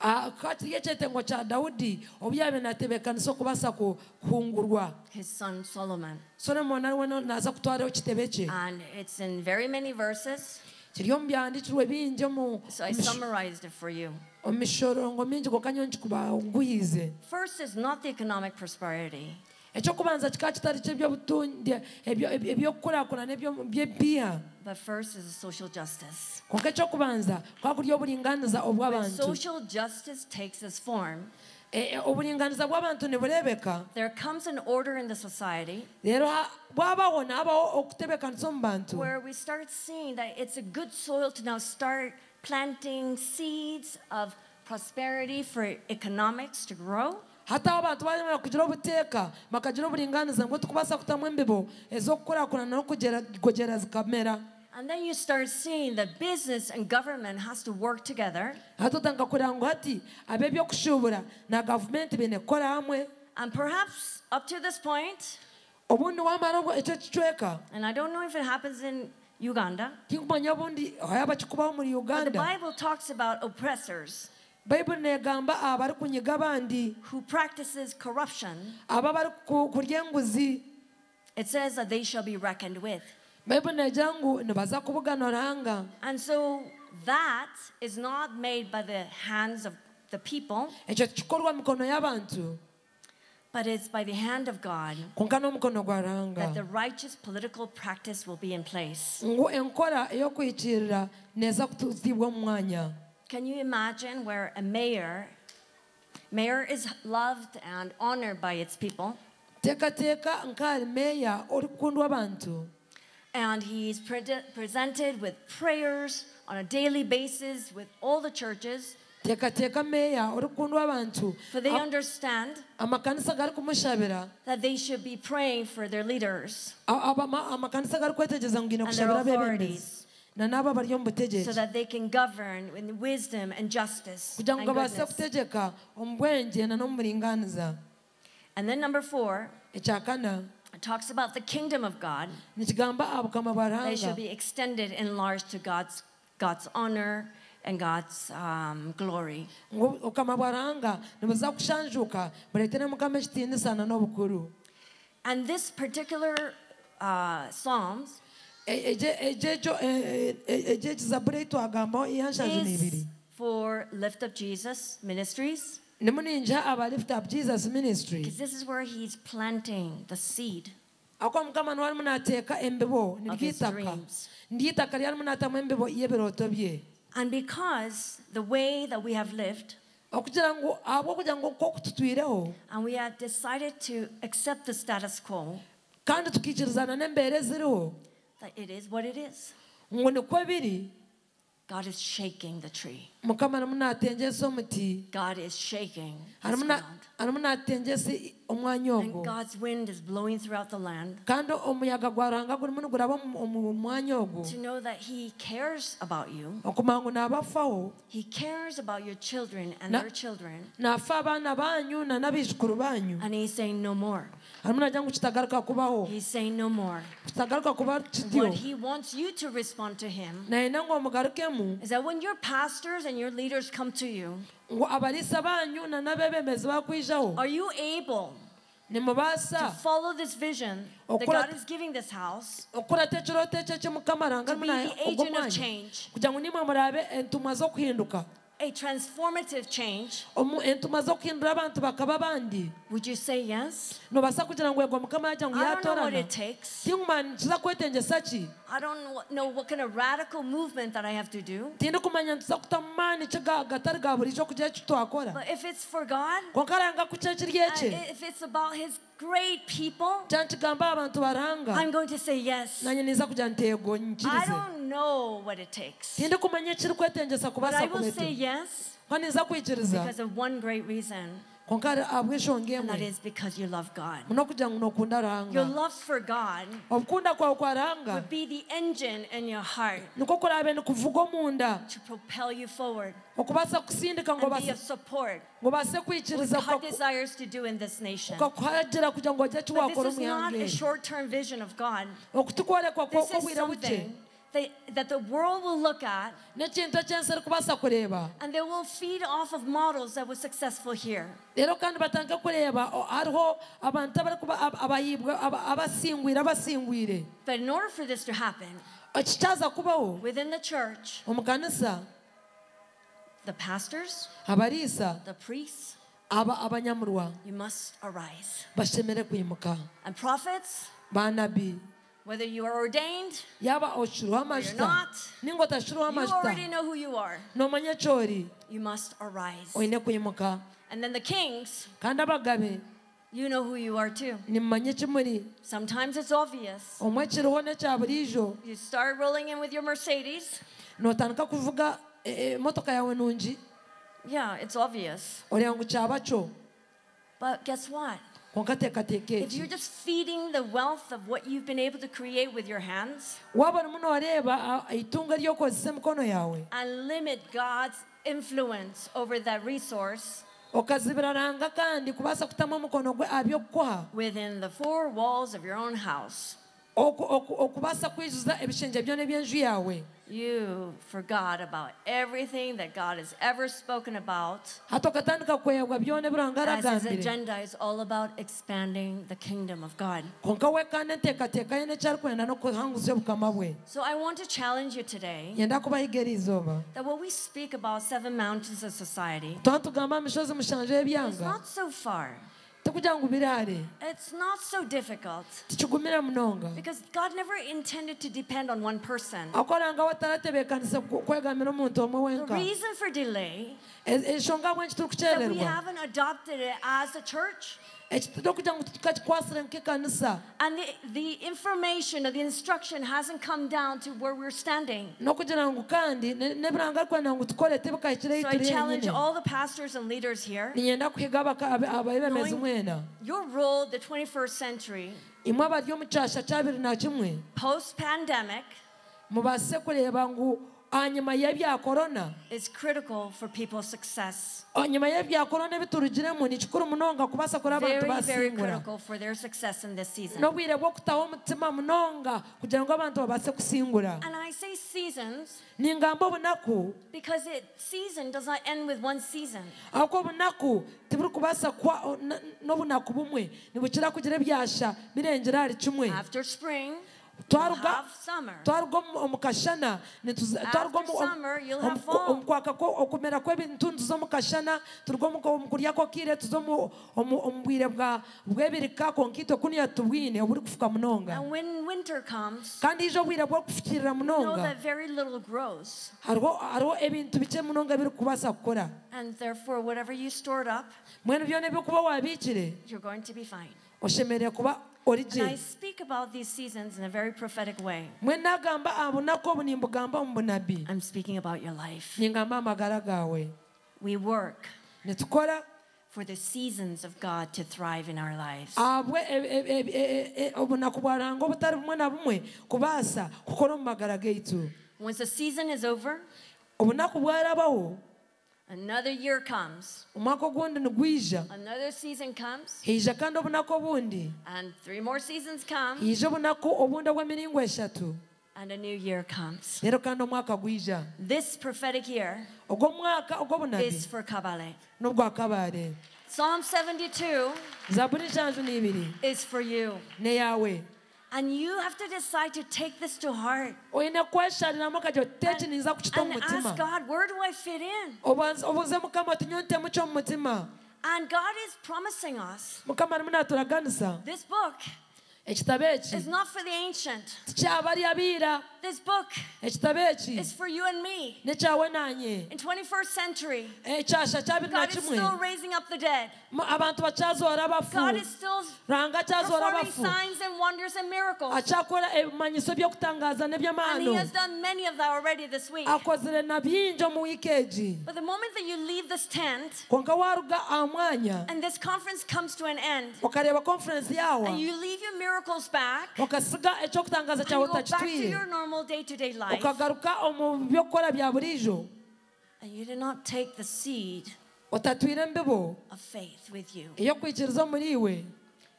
Ah, kati ekyetengo kya dawudi obu yabe natebekanisa okubaasa ku- kuhungurwa His son Solomon. solomoni ariwe no- naza kutwaraho kitebe kye And it's in very many verses, kiri omu byandikirwe bingi omu so I summarized it for you. omu mishorongo mingi konka nyo nkikuba nguhiize First is not the economic prosperity, ekyokubanza kikaba kitari kyebyobutunde ebyo- ebyo- ebyokukuraakurana ebyo- by'ebbiha but first is social justice. konka ekyokubanza kwa kuri When obw'abantu social justice takes its form, there comes an order in the society rero ha- bwabaho okutebekanisa omu bantu where we start seeing that it's a good soil to now start planting seeds of prosperity for economics to grow. Abantu kugira obuteeka bakagira oburinganiza ngu tukubaasa kutamu embibo ez'okukuraakurana n'okugyera zikamera. And then you start seeing that business and government has to work together. hati otandika kureba ngu hati ab'ebyokushuubura na gavumenti baine kukora hamwe. And perhaps up to this point, obundi wamara obwo ekyo kicweka and I don't know if it happens in Uganda, tinkumanya obundi yaba kikubaho muri but the Bible talks about oppressors bayibuli neegamba aba kunyiga abandi who practices corruption. aba bari kurya enguzi It says that they shall be reckoned with. bayibuli negira ngu nibaza kubugana ruhanga And so that is not made by the hands of the people, ekyo tikikorwa mikono y'abantu but it's by the hand of God konka n'omukono gwa that the righteous political practice will be in place. Ngu enkora ey'okwikirira neeza kutuzibwa omu mwanya Can you imagine where a mayor, mayor is loved and honored by its people, teekateeka nk'ali meeya orikukundwa abantu and he's pre- presented with prayers on a daily basis with all the churches, teekateeka meeya orikukundwa abantu for they understand amakanisa gari kumushabira. that they should be praying for their leaders. A- aba- ma- amakanisa gari kwetegereza ngu gine And their kushabira abebembezi authorities. na n'abo bari omu so that they can govern with wisdom and justice. kugira And, ngu babaase goodness. kutegeka omu bwengye na n'omu buringaniza and then number four, it talks about the kingdom of God. They should ruhanga be extended, enlarged to God's, God's honor and God's um, glory. ngu obukama bwa ruhanga nibuza kushanjuka bureetere mukama ekitiinisa na n'obukuru And this particular uh, Psalms Egye- egyekyo egyekizaburi ei twagambaho iyanshanju niibiri is for Lift Up Jesus Ministries, nimuningiha aba lift up jesus ministry. Because this is where he's planting the seed. ako mukama niwe arimu naateeka embibo Of his niryitaka dreams. ndyitaka ryarimu y'ebirooto bye. And because the way that we have lived, okugira ngu ahabw'okugira ngu nk'oku and we have decided to accept the status quo, kandi tukikirizana n'embeera eziriho that it is what it is. ngu nikwo biri God is shaking the tree. mukama arimu naatengyesa God is shaking this ground. arimu naatengyesa omwanya ogwo And God's wind is blowing throughout the land kandi omuyaga gwa ruhanga gurimu niguraba omu- omu mwanya ogwo to know that He cares about you. okumanya ngu naabafaho He cares about your children and their children. naafa abaana banyu na n'abaijukuru banyu And He's saying no more. Harimu nagira ngu kitagaruka kubaho. He's saying no more. kitagaruka kuba kityo What He wants you to respond to Him naine ngu omugarukemu is that when your pastors and your leaders come to you, ngu abaliisa banyu na n'abebembezi bakwijaho are you able to follow this vision that God is giving this house? Okurata ekirooto ekyo ekimukama ruhanga to be the agent of change, kugira ngu nimwe murabe entumwa z'okuhinduka a transformative change? Omu- z'okuhindura abantu bakaba bandi Would you say yes? nobaasa kugira ngu ego mukama yagira I don't know what yatorana it takes. kwetengesa ki I don't know what, kind of radical movement that I have to do. tindi kumanya ntuza kutamu maani ki gatari ga bulijjo kugira eki twakora But if it's for God, konka aranga kuki ekiri uh, ekye if it's about His great people, cyangwa kigamba abantu baranga I'm going to say yes. nanye niza kugira nteego I don't know what it takes. tindi kumanya ekiri kwetengesa But I will say yes ko niza kwikiriza because of one great reason, konka ari ahabw'enshonga and that because you love God. muno kugira ngu nokunda Your love for God obukunda kwawe kwa ruhanga would be the engine in your heart niko kurabe nikuvuga omunda to propel you forward okubaasa kusindika ngo and be of support. What God desires to do in this nation. ukakuhagira kugira ngo ogye eki But this is not a short-term vision of God. This is something that, that the world will look at n'ekintu ekyensi erikubaasa kureeba and they will feed off of models that were successful here. rero kandi batange kureeba o- hariho abantu abarikuba ab- abayibwe aba- abasingwire abasingwire But in order for this to happen eki kyaza kubaho within the church, the pastors, the priests, you must arise. And prophets, whether you are ordained, yaba or you're not, you already know who you are. You must arise. And then the kings, you know who you are too. Sometimes it's obvious. omwe kiriho n'ekya buriijo You start rolling in with your Mercedes. notandika kuvuga emotoka yawe Yeah, it's obvious. But guess what? If you're just feeding the wealth of what you've been able to create with your hands waba orimu nooreeba a- itunga ry'okukozesa emikono yawe. And limit God's influence over that resource okazibira ranga kandi kubaasa kutamu omukono gwe aha by'okukuha within the four walls of your own house, oku- oku- okubaasa byona eby'enju yawe you forgot about everything that God has ever spoken about. hati okatandika kwebwa byona ebiranga As his agenda is all about expanding the kingdom of God. konka we kandi enteekateeka ye n'ekyarikwenda n'okuhanguza obukama bwe So I want to challenge you today yenda kubahiga eri izooba that when we speak about seven mountains of society, tuba tugamba emishozi mushanju it's y'ebyanga not so far. Tikugira ngu biraare It's not so difficult. Munonga. Because God never intended to depend on one person. akoranga wataratebeekanisa kwegamira omuntu omwe The reason for delay ensonga turi that we haven't adopted it as a church ekitera kugira ngu tukakikwasire nk'ekanisa And the, the information or the instruction hasn't come down to where we're standing. n'okugira ngu kandi ne- n'ebiranga kwenda ngu tukore tibikahikire So I challenge all the pastors and leaders here. ninyenda kuhiga abaka- abe- abebembezi Knowing- mwena Your role, the 21st century, imwe abari omu kyasha kya bibiri na kimwe post pandemic, Ah, kureeba ngu y'ebya korona is critical for people's success. Ah, nyuma y'ebya korona ebiturugiremu ni kikuru munonga kubaasa kureba abantu basingura critical for their success in this season. n'obwire bw'okutaho omutima munonga kugira ngu abantu babaase kusingura And I say seasons ningamba obunaku because it season does not end with one season. ahubwo obunaku tiburikubaasa kuba n'obunaku bumwe nibukira kugira ebyasha birengera ahari kimwe After spring, you'll twaruga have summer. twaruga omu- omu kashana nituza- twaruga omu- After summer, you'll omu- have fall. omu kwaka kwo- okumera kw'ebintu nituza omu kashana turuga omu omu kurya kw'okiire tuza omu omu- omu bwire bwa- bw'ebirika konka itwe kuniya tubwine oburikufuka munonga And when winter comes, kandi ijo obwire bw'okufukirira you know munonga that very little grows. hariho hariho ebintu bikye munonga birikubaasa kukora And therefore, whatever you stored up, mwene byona ebyokuba wabiikire you're going to be fine. oshemereire kuba ori And I speak about these seasons in a very prophetic way. mwene nagamba aha bunaku obu nimbugamba omu bunabi I'm speaking about your life. ningamba amagara gawe We work for the seasons of God to thrive in our lives. ahabwe obunaku bwaranga obutari bumwe na bumwe kubaasa kukora omu magara gaitu Once the season is over, another year comes, omwaka ogundi nigwija another season comes, hiija kandi obunaku obundi. And three more seasons come, hiija obunaku obundi obw'emiringo eshatu. And a new year comes. rero kandi omwaka gwija This prophetic year ogwo ogw'obunabi is for Kabale. n'obwakabaare Psalm 72 zaburi nshanju n'ibiri. is for you. neyawe And you have to decide to take this to heart. Oyine kweshariramu akajya oteki niza kukita omu and ask God, where do I fit in? Obanze- obuze mukama oti nyo ntemu kyo mu mutima. And God is promising us mukama arimu naturaganisa this book ekitabo eki is not for the ancient. This book ekitabo eki is for you and me. nekyawe nanye In 21st century, ekyasha kya bibiri na God is still raising up the dead. abantu bakyazoora abafu God is still akyazoora performing abafu signs and wonders and miracles. ebimanyiso eh, by'okutangaza And He n'eby'amaano has done many of that already this week. akozire na bingi omu wiiki egi But the moment that you leave this tent konka waaruga aha mwanya and this conference comes to an end, okareeba konferensi yawa and you leave miracles back, okasiga ekyokutangaza kyawe go back to otakitwire your normal day to day life, okagaruka omu byokukora bya buriijo and you did not take the seed otatwire embibo of faith with you, ey'okwikiriza omuri iwe.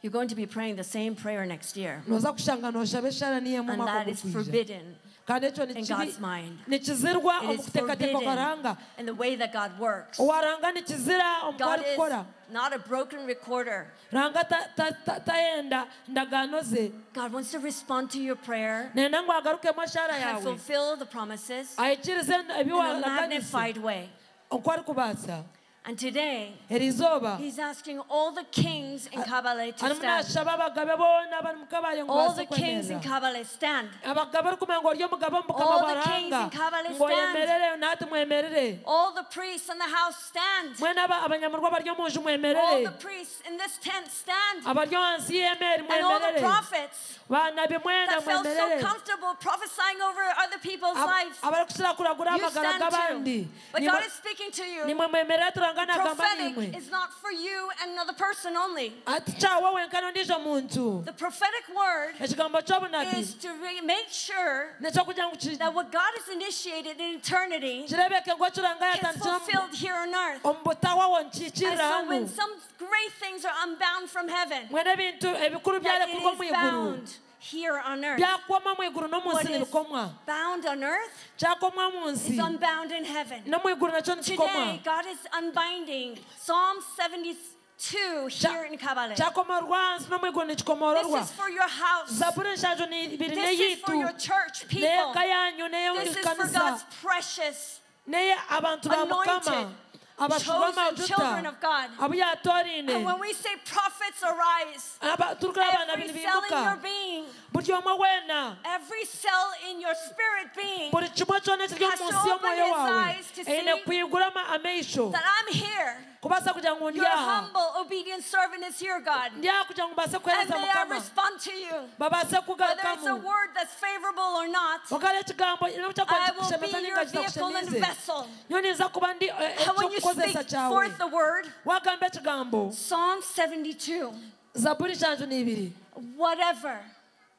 You're going to be praying the same prayer next year. kushanga nooshaba eshara And that is forbidden kandi ekyo in God's mind. nikizirwa omu kuteekateeka forbidden in the way that God works. owaranga nikizira omu God is not a broken recorder. God wants to respond to your prayer nenda ngu agarukemu eshara and fulfill the promises in a magnified way. And today, He's asking all the kings in Kabale to stand. nashaba abagabe boona abari mu kabale All the kings in Kabale stand. abagabo barikumenya ngu ori omugabo omu bukama All the kings in Kabale stand. yemerere nati mwemerere All the priests in the house stand. mwene aba- abanyamurwa bari omu nju All the priests in this tent stand. abari hansi y'emeeri And all the prophets that felt so comfortable prophesying over other people's lives. abari kukira kuragura You stand too. But God is speaking to you. Nimwe mwemerere turanga nagamba Prophetic is not for you and another person only. ati kyawe wenkana ondiijo muntu. The prophetic word is to make sure nekyokugira ngu ki- that what God has initiated in eternity is fulfilled here on earth. omu butawa wo And so when some great things are unbound from heaven, mwene ebintu ebikuru that it is bound here on earth. byakwama mu iguru no mu What is bound on earth is unbound in heaven. no mu iguru nakyo nikikomwa Today, God is unbinding Psalm 72 here in Kabale. kyakomerwa hansi no mu iguru nikikomororwa This is for your house. zaburi nshanju ni ibiri This is for your church people. This is for God's precious, neye abantu ba mukama anointed, chosen children of God. And when we say prophets arise, Aba- turukira abana every cell in your being buri buli omwe weena Every cell in your spirit being buli kimwe kyona ekiri Has to open his eyes to see that I'm here. Kubaasa kugira ngu ndi Your humble, obedient servant is here, God. ndi aha kugira ngu mbaase And may I respond to you. Whether it's a word that's favorable or not, I will be your vehicle and vessel. nyo ninza kuba ndi eh, And when you speak forth the word, Psalm 72, zaburi kyanju niibiri whatever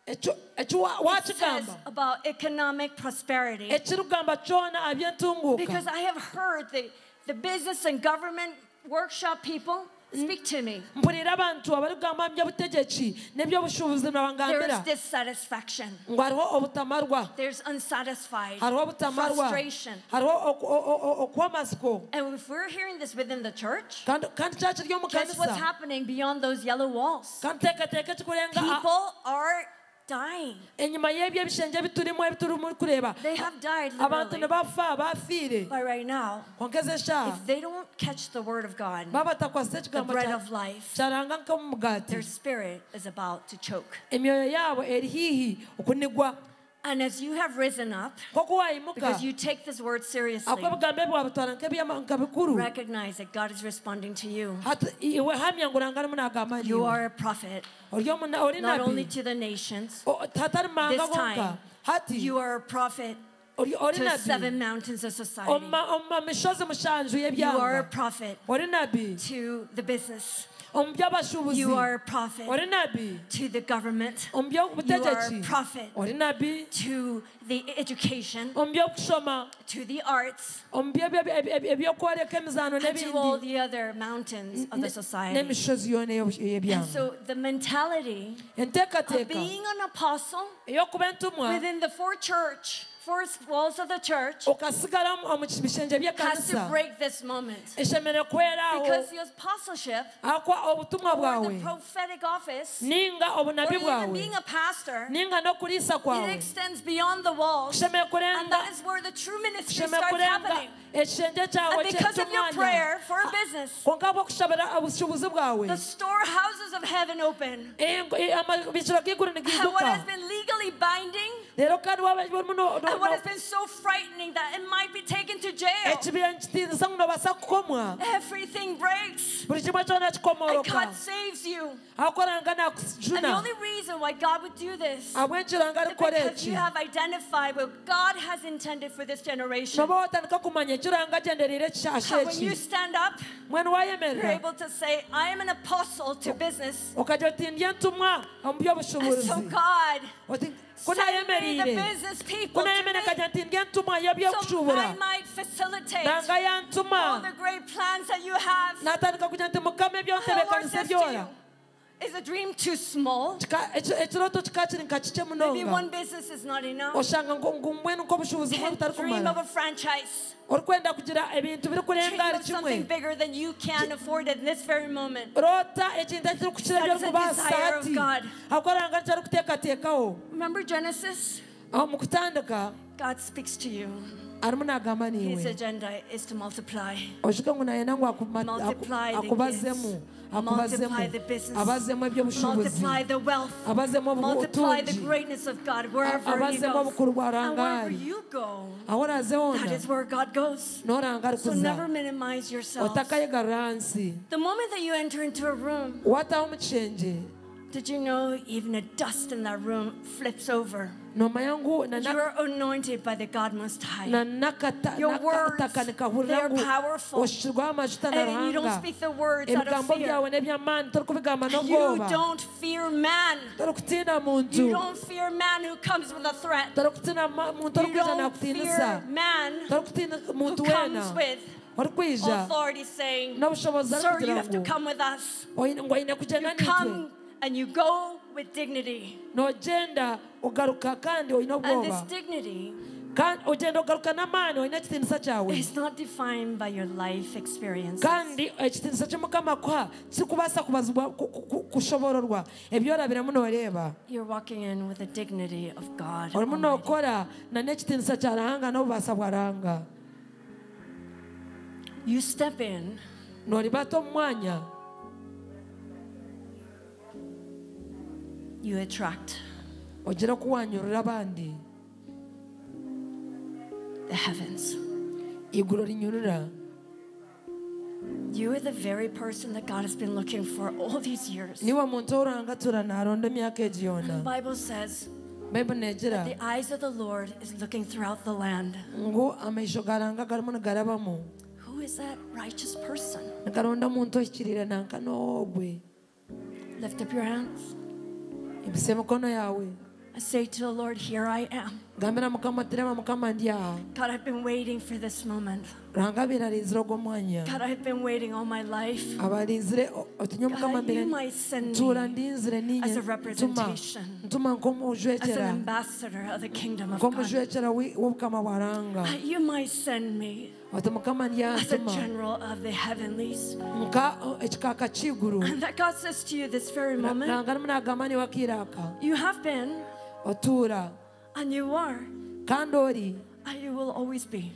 it says about economic prosperity, ekirugamba kyona abyentunguuka because I have heard the, the business and government workshop people speak to me. mpulira abantu abarikugamba byobutegeki n'ebyobushubuzi nabangambira dissatisfaction. ngu hariho obutamarwa There's unsatisfied hariho obutamarwa frustration. hariho And if we're hearing this within the church, kandi kandi kya omu guess what's kanisa happening beyond those yellow walls? kandi teekateeka ekikurenga People are dying. enyuma y'ebyo ebishengye biturimu ebiturimu kureeba They have died abantu ne literally. bafa bafiire But right now, konkeza eshaaha if they don't catch the word of God, baba batakwasisa the ekigambo bread of life, kyaranga their spirit is about to choke. emyoyo yaabo eri hiihi okunigwa And as you have risen up, because you take this word seriously, ako ebigambo ebi wabitwara nk'ebyama- nka bikuru recognize that God is responding to you. Hati iwe hamya ngu orangana munagamba You are a prophet, ori omuna- ori not only to the nations. O- hatari manga This time, you are a prophet to seven mountains of society. Oma- oma mishozi mushanju You are a prophet to the business. You are a prophet to the government, You are a prophet to the education, to the arts, omu by'ebyo- ebi- ebi- and to all the other mountains of the society. n'emishozi yoona ey'obu- And so the mentality of being an apostle within the four church, four walls of the church okasigara omu- omu bishengye has to break this moment. eshemere kwera aho Because the apostleship or the prophetic office or even being a pastor, it extends beyond the walls. And that is where the true ministry starts happening. And because of your prayer for a business, ah, obushubuzi the storehouses of heaven open. Eh, eh, e- amabikiro g'iguru And what has been legally binding rero kandi waba barimu no- no- and what has been so frightening that it might be taken to jail, eh, ekibira nikitiinisa ngu nobaasa kukomwa. Everything breaks. And God saves you. And the only reason why God would do this is because you have identified what God has intended for this generation. Noba watandika kumanya ekiranga agendereire ekishasha And when you eki stand up, mwenu you're wayemerera able to say, I am an apostle to business. oti ndi entumwa omu by'obushubuzi so God, send me the kunayemerire business people to me ndi entumwa so y'ebyokushubura I might facilitate nanga all yantuma the great plans that you have. natandika kugira nti mukama The Lord says to byora you, is a dream too small? Kika- kika kiri nka kikye Maybe munonga one business is not enough. oshanga ngu ngu nk'obushubuzi bwe butari Dream of kumara a franchise. orikwenda kugira ebintu biri kurenga hari kimwe bigger than you can afford at this very moment. rota ekintu ekiri That is a ebyorikubaasa hati God. hakoranga nikyari Remember Genesis? aho mu kutandika God speaks to you. His agenda is to multiply. oshike ngu nayenda akuma- Multiply the akubazemu akubazemu Multiply the business. abazemu ebyobushubuzi Multiply the wealth. abazemu Multiply the obutungi greatness of God wherever He abazemu goes. bwa And wherever you go, aho oraze that hona where God goes. noranga So never minimize yourself. otakayegarura hansi The moment that you enter into a room, wataho mu kishengye did you know even a dust in that room flips over? nomanya ngu na- na- You're anointed by the God Most High. Your words, they're powerful. oshirwaho amajuta na And you don't speak the words eh, out of fear. byawe n'ebyamaani tori kubigamba You don't fear man. tori kutiina muntu You don't fear man who comes with a threat. tori kutiina ma- muntu You don't fear man who comes with authority saying, Sir, you have to come with us. oine- ngu oine kugenda You come and you go with dignity. nogyenda ogaruka kandi oine And this obwoba dignity ogenda ogaruka n'amaani oine ekitiinisa kyawe is not defined by your life experiences. kandi eh, ekitiinisa ky'omukama kuha kikubaasa kubazibwa ku- ku- ku- kushobororwa ebyorabiramu nooreeba You're walking in with the dignity of God. orimu Almighty. nookora na n'ekitiinisa kya Ruhanga n'obubaasa bwa Ruhanga You step in nooribata omu mwanya you attract. ogera kuwanyurura abandi the heavens. You are the very person that God has been looking for all these years. The niwe muntu ourangaturana aronda emyaka egi yoona Bible says bayibuli negira the eyes of the Lord is looking throughout the land. ngu amaisho garanga garimu nigarabamu Who is that righteous person? nigaronda muntu ohikiriire nanka n'ogwe Lift up your hands. Ibisa emikono yawe I say to the Lord, Here I am. gambira mukama tirema mukama ndi aha God, I've been waiting for this moment. ruhanga birarinzire ogwo mwanya God, I've been waiting all my life. abarinzire o- otinye mukama God, you might send me as a representation, as an ambassador of the kingdom of God. nk'omujwekera wi- w'obukama bwaranga Uh, You might send me as a general of the heavenlies. nka o, oh, ekikaaka And that God says to you this very moment, ranga rimu nagamba niwe akiiraaka You have been, and you are, and you will always be.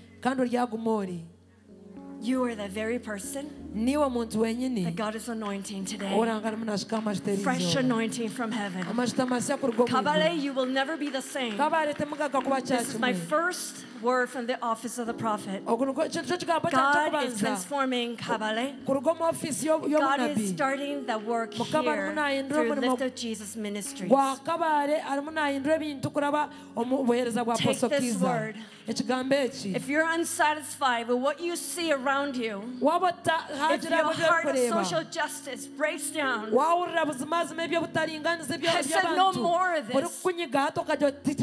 You are the very person that God is anointing today. Oh, oranga rimu nashika amajuta Fresh anointing from heaven. Kabale, you will never be the same. kabaare temugaga kuba This is my first word from the office of the prophet. ogu nikwo kintu God is transforming Kabale. kuruga omu ofiisi y'obu- God is starting the work here through Lift Up Jesus Ministries. gwa kabaare arimu nahindura ebintu kuraba omu buheereza bwa Take this word. If you're unsatisfied with what you see around you, if your heart of social justice breaks down, wawurira buzimazima ebyobutaringaniza I said no more of this. ori kukunyiga hati okajya this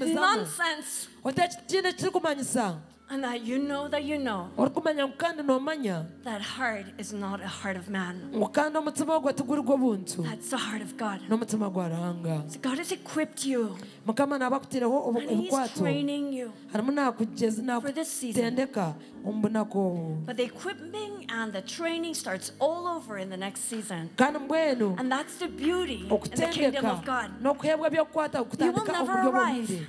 is nonsense. Oti ekitiine kiri kumanyisa And that you know that you know ori kumanya ngu kandi noomanya that heart is not a heart of man. ngu kandi omutima ogwo tiguri gw'obuntu That's the heart of God. n'omutima gwa ruhanga So God has equipped you mukama naabakutireho obu- and He's training you. For this season. naakutendeka omu bunaku obu But the equipping and the training starts all over in the next season. And that's the beauty in the kingdom of God. by'okukwata kutandika never arrive.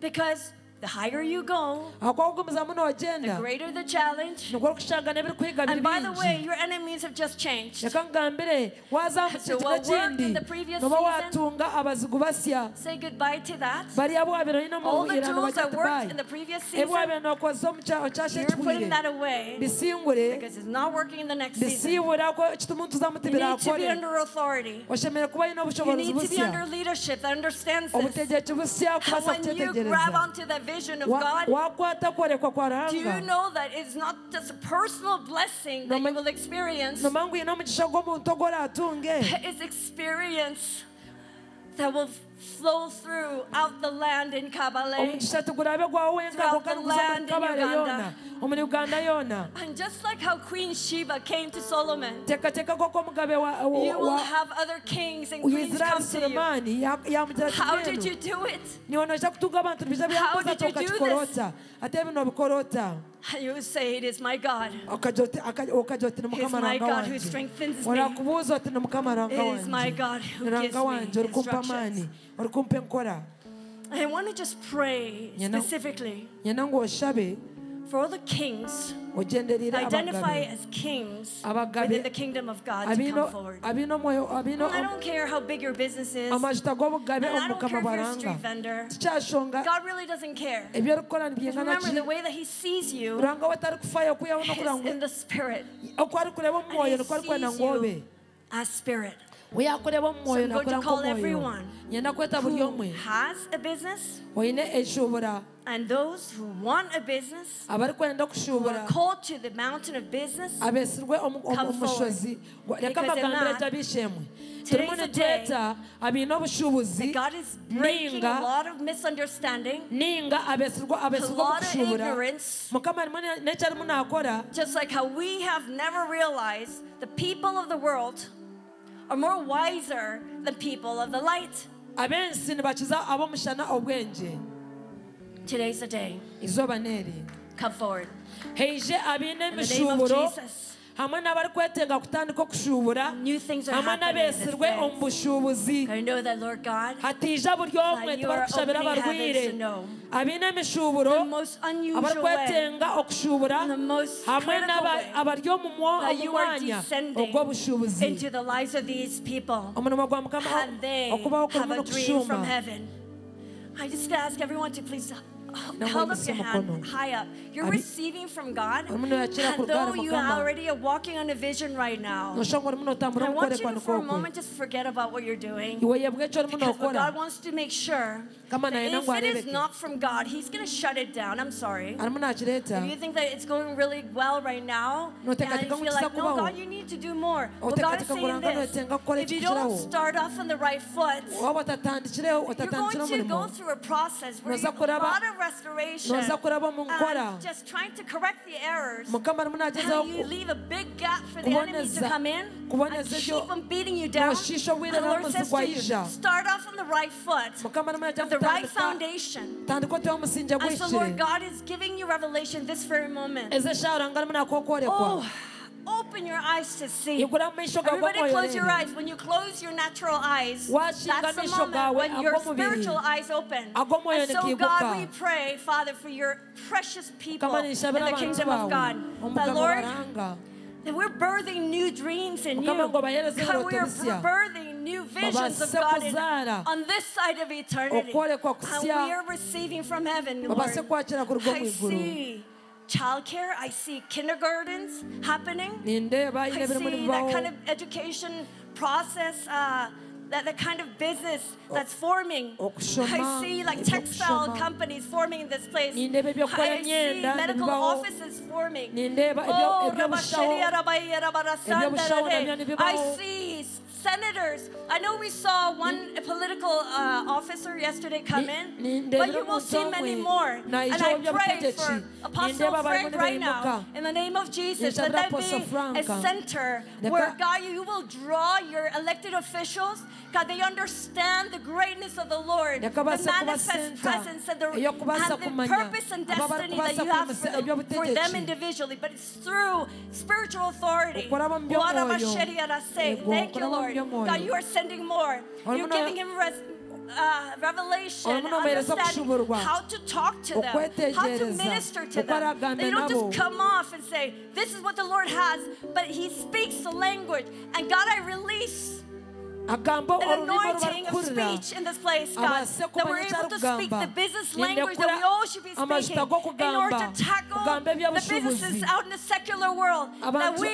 Because the higher you go, the greater the challenge. nigwo orikushanga n'ebiri kuhiga And by the way, your enemies have just changed. So what worked in the previous season- watunga abazigu basya Say goodbye to that. bari abo wabiroine All the tools that worked in the previous season, wabiire nokozesa omu kyaro kyasha you're putting that away because it's not working in the next season. bisiibura ko ekituma ntuzamuti You need to be under authority. You need to be under leadership that understands this. And when you grab onto the vision of God, wakwata kwerekwa kwa do you know that it's not just a personal blessing that you will experience? noma ngu oyine omugisha gw'omuntu ogu oraatunge It's experience that will flow throughout the land in Kabale. omugisha tugurabe gwawe wenka Throughout the land in Uganda. yoona uganda yoona And just like how Queen Sheba came to Solomon, teekateeka koko omugabe wa- wa- you will have other kings and queens israeli come to you. sulemaani yamugira How did you do it? ojja kutunga abantu bija How byakoza did you do tokakikorota ate bino obikorota And you say, It is my God. okajya oti- aka- okajya oti ni It's my God who strengthens me. orakubuuza oti ni mukama ranga It is my God who gives me wanje ori kumpa instructions. amaani ori kumpa enkora And I want to just pray specifically nyina ngu oshabe for all the kings identify as kings within the kingdom of God to come forward. omwoyo abino I don't care how big your business is. And I don't care if you're a street vendor. God really doesn't care. Because remember, the way that He sees you ruhanga we tari kufayo kuyaho is in the Spirit. And He sees you as Spirit. omu I'm going to call nk'omwoyo everyone kweta Who omwe has a business oine eshubura and those who want a business abarikwenda kushubura called to the mountain of business. abesirwe omu omu- Come omu mushozi Gwa- reka Because mbagambire not, gye abishemwe today's a day nitweta obushubuzi. God is breaking a ninga lot of misunderstanding, ninga abesirwe a abesirwe lot of ignorance, mukama arimu n'eki arimu just like how we have never realized the people of the world are more wiser than people of the light. abensi nibakiza ab'omushana obwengye Today's the day. Come forward. heije In the name of emishuburo Jesus. hamwe n'abari kwetenga kutandika okushuubura New things are hamwe happening in this n'abeesirwe omu bushuubuzi I know that, Lord God, hatiija buri omwe That you are opening heavens to know. abaine emishuuburo the most unusual way, abarikwetenga okushuubura in the most hamwe critical n'aba- way, abari omu mwo- that omu you are mwanya descending ogw'obushuubuzi into the lives of these people. gwa mukama And they okubaho have kurimu a dream from heaven. I just ask everyone to please hold up your hand high up. You're receiving from God. And though you already are walking on a vision right now, noshonga orimu notambura I want you to for a moment just forget about what you're doing. iwe yebwe ekyo orimu Because what God wants to make sure if it is not from God, He's going to shut it down. I'm sorry. If you think that it's going really well right now, No, and you feel like, no. God, you need to do more. O Well, God is saying this. If you don't start off on the right foot, you're going to go through a process where you a lot of restoration noza kuraba mu nkora. and just trying to correct the errors. And you leave a big gap for the enemies to come in and keep them beating you down. And the Lord says to you, start off on the right foot, najya the right foundation. And so, Lord God is giving you revelation this very moment. eze eshaaha oranga Oh, open your eyes to see. igura mu maisho gawe Everybody close your eyes. When you close your natural eyes, that's the moment when your spiritual eyes open. And so. God, we pray, Father, for your precious people in the kingdom of God. omu That, Lord, that we're birthing new dreams in you. Mukama God, we are birthing new visions of God in- on this side of eternity. And we are receiving from heaven, Lord. I see childcare. I see kindergartens happening. I see that kind of education process, uh, that the kind of business that's forming. I see like textile companies forming in this place. I see medical offices forming. Oh, ebyobushaho- Rabasheria, Rabaya, Rabarasanda, ebyobushaho nabyo Rade. nibibaho. I see senators. I know we saw one political uh, officer yesterday come in, but you will see many more. And I pray for Apostle Frank right now, in the name of Jesus, let that be a center where, God, you will draw your elected officials. God, they understand the greatness of the Lord, the manifest presence and the, and the purpose and destiny that you have for, for them individually, but it's through spiritual authority. Okuraba mu by'omwoyo. Warabasheriarase. Thank you, okuraba Lord. God, you are sending more. You're giving him res- uh, revelation, understanding how to talk to them, how to minister to them. They don't just come off and say, This is what the Lord has, but He speaks the language. And God, I release an anointing of speech in this place, God, that we're able to speak the business language that we all should be speaking in order to tackle the businesses out in the secular world. That we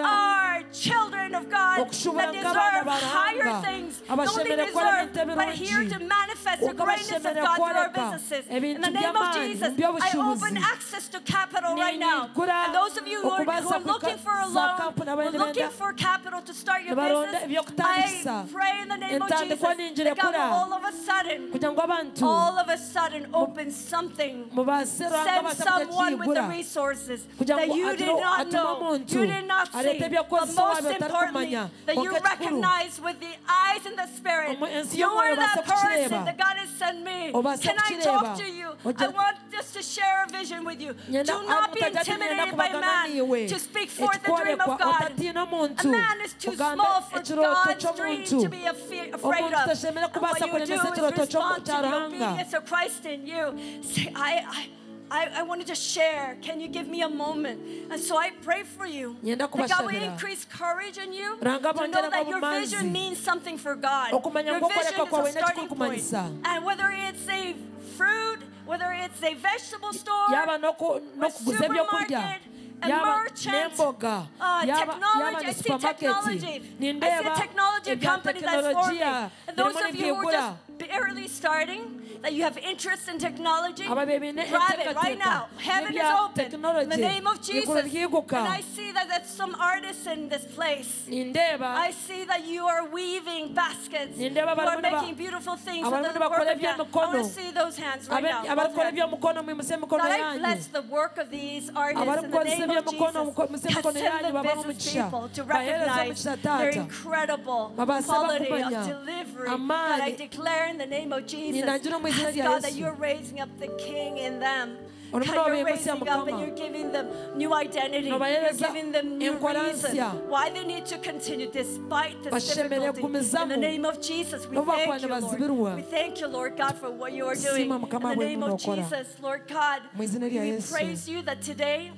are children of God that deserve higher things. Abashemereire gukora deserve, but here to manifest the greatness of God through our businesses. In the name of Jesus, I open access to capital right now. And those of you who are, who are looking for a loan, kampuni who are looking for capital to start your business, I ebyokutandikisa. pray in the name of Jesus Entandikwa ninjire that God kura. all of a sudden, kugira ngo abantu all of a sudden open something. Send someone with the resources kugira that ngo you did atiro- not atume know, omuntu you did not see, but most importantly, kumanya that you konka ekikuru recognize with the eyes and the spirit, ensi you y'omwoyo are that kukireeba. person that God has sent me. Can I kukireeba. talk to you? I want just to share a vision with you. Do not be intimidated by man to speak forth the dream of God. A man is too small for God's dream ky'omuntu to be afraid of. And what you do is respond to the obedience of Christ in you. Say, I, I, I, I want to share. Can you give me a moment? And so I pray for you. That God will increase courage in you to know that your vision means something for God. Your vision is a starting point. And whether it's a fruit, whether it's a vegetable store, a supermarket, a merchant, uh, technology. I see technology. I see a technology company that's forming. And those of you who are just barely starting, that you have interest in technology, grab it right now. Heaven is open. In the name of Jesus. And I see that there's some artists in this place. I see that you are weaving baskets. You are making beautiful things with the work of your I want to see those hands right now. both abarikora hands. eby'omukono mwimuse emikono God, I bless the work of these artists in the name of Jesus. God, send the business people to recognize their incredible quality of delivery. God, I declare in the name of Jesus. Izina God that you're raising up the king in them. God, you're raising up and you're giving them new identity. You're giving them new reason why they need to continue despite this Bashemererwe difficulty. In the name of Jesus, we thank you, Lord. We thank you, Lord God, for what you are doing. In the name of. Jesus, Lord God, Mu izina rya we praise you that today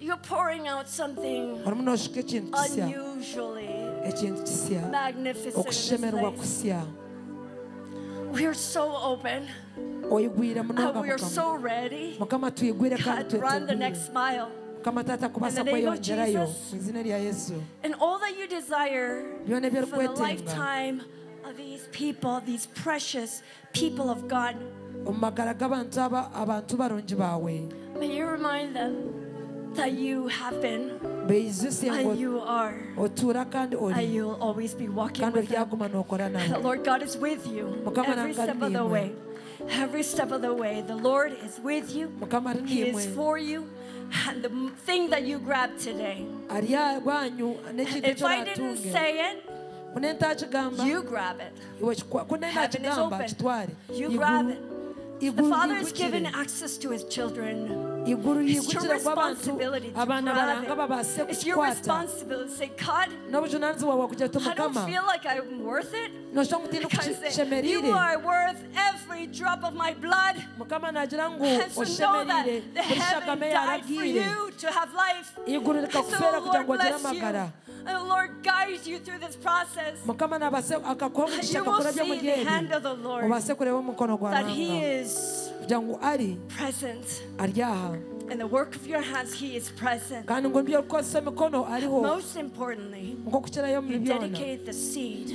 you're pouring out something olimu noshuka ekintu kisya unusually magnificent We are so open. we are so ready. mukama tuyigwire kandi God, run the next mile. mukama taata kubasa In the name of Jesus. mu izina rya yesu And all that you desire for the lifetime of these people, these precious people of God, omu magara g'abantu aba abantu barungi baawe may you remind them that you have been and you are and you'll always be walking with n'okora The Lord God is with you every step of the way. Every step of the way, the Lord is with you. He is for you. And the thing that you grabbed today, ari rwanyu n'ekintu if I didn't say it, you grab it. iwe kikwa- kune Heaven is open. You grab it. The Father is given access to His children. It's your responsibility to grab it. It's your responsibility to say, God, n'obujunaanizibwa bwawe kugira ti I don't feel like I'm worth it. you are worth every drop of my blood. mukama nagira ngu And so know that the heaven died for you to have life. so rikakufeera the kugira ngu Lord bless you. And the Lord guides you through this process. mukama nabase akakuha And omugisha you will see the hand of the Lord. obaase kureba omukono gwa That He is kugira ngu ari present. In the work of your hands, He is present. kandi ngu nibyo kukozesa emikono ariho Most importantly, you dedicate the seed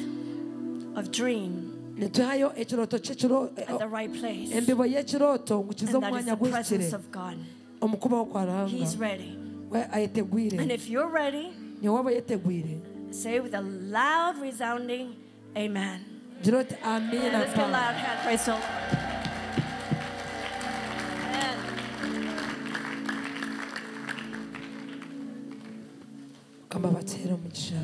of dream nituhayo ekirooto ky'ekiro at the right place. embibo y'ekirooto ngu kize And omu that is mwanya the presence of God. omukubaho kwa ruhanga He's ready. we ayetegwire And if you're ready, niwe aba yetegwire say with a loud, resounding Amen. gira Let's get a loud hand praise the Lord. Amen. kamba bateere omugisha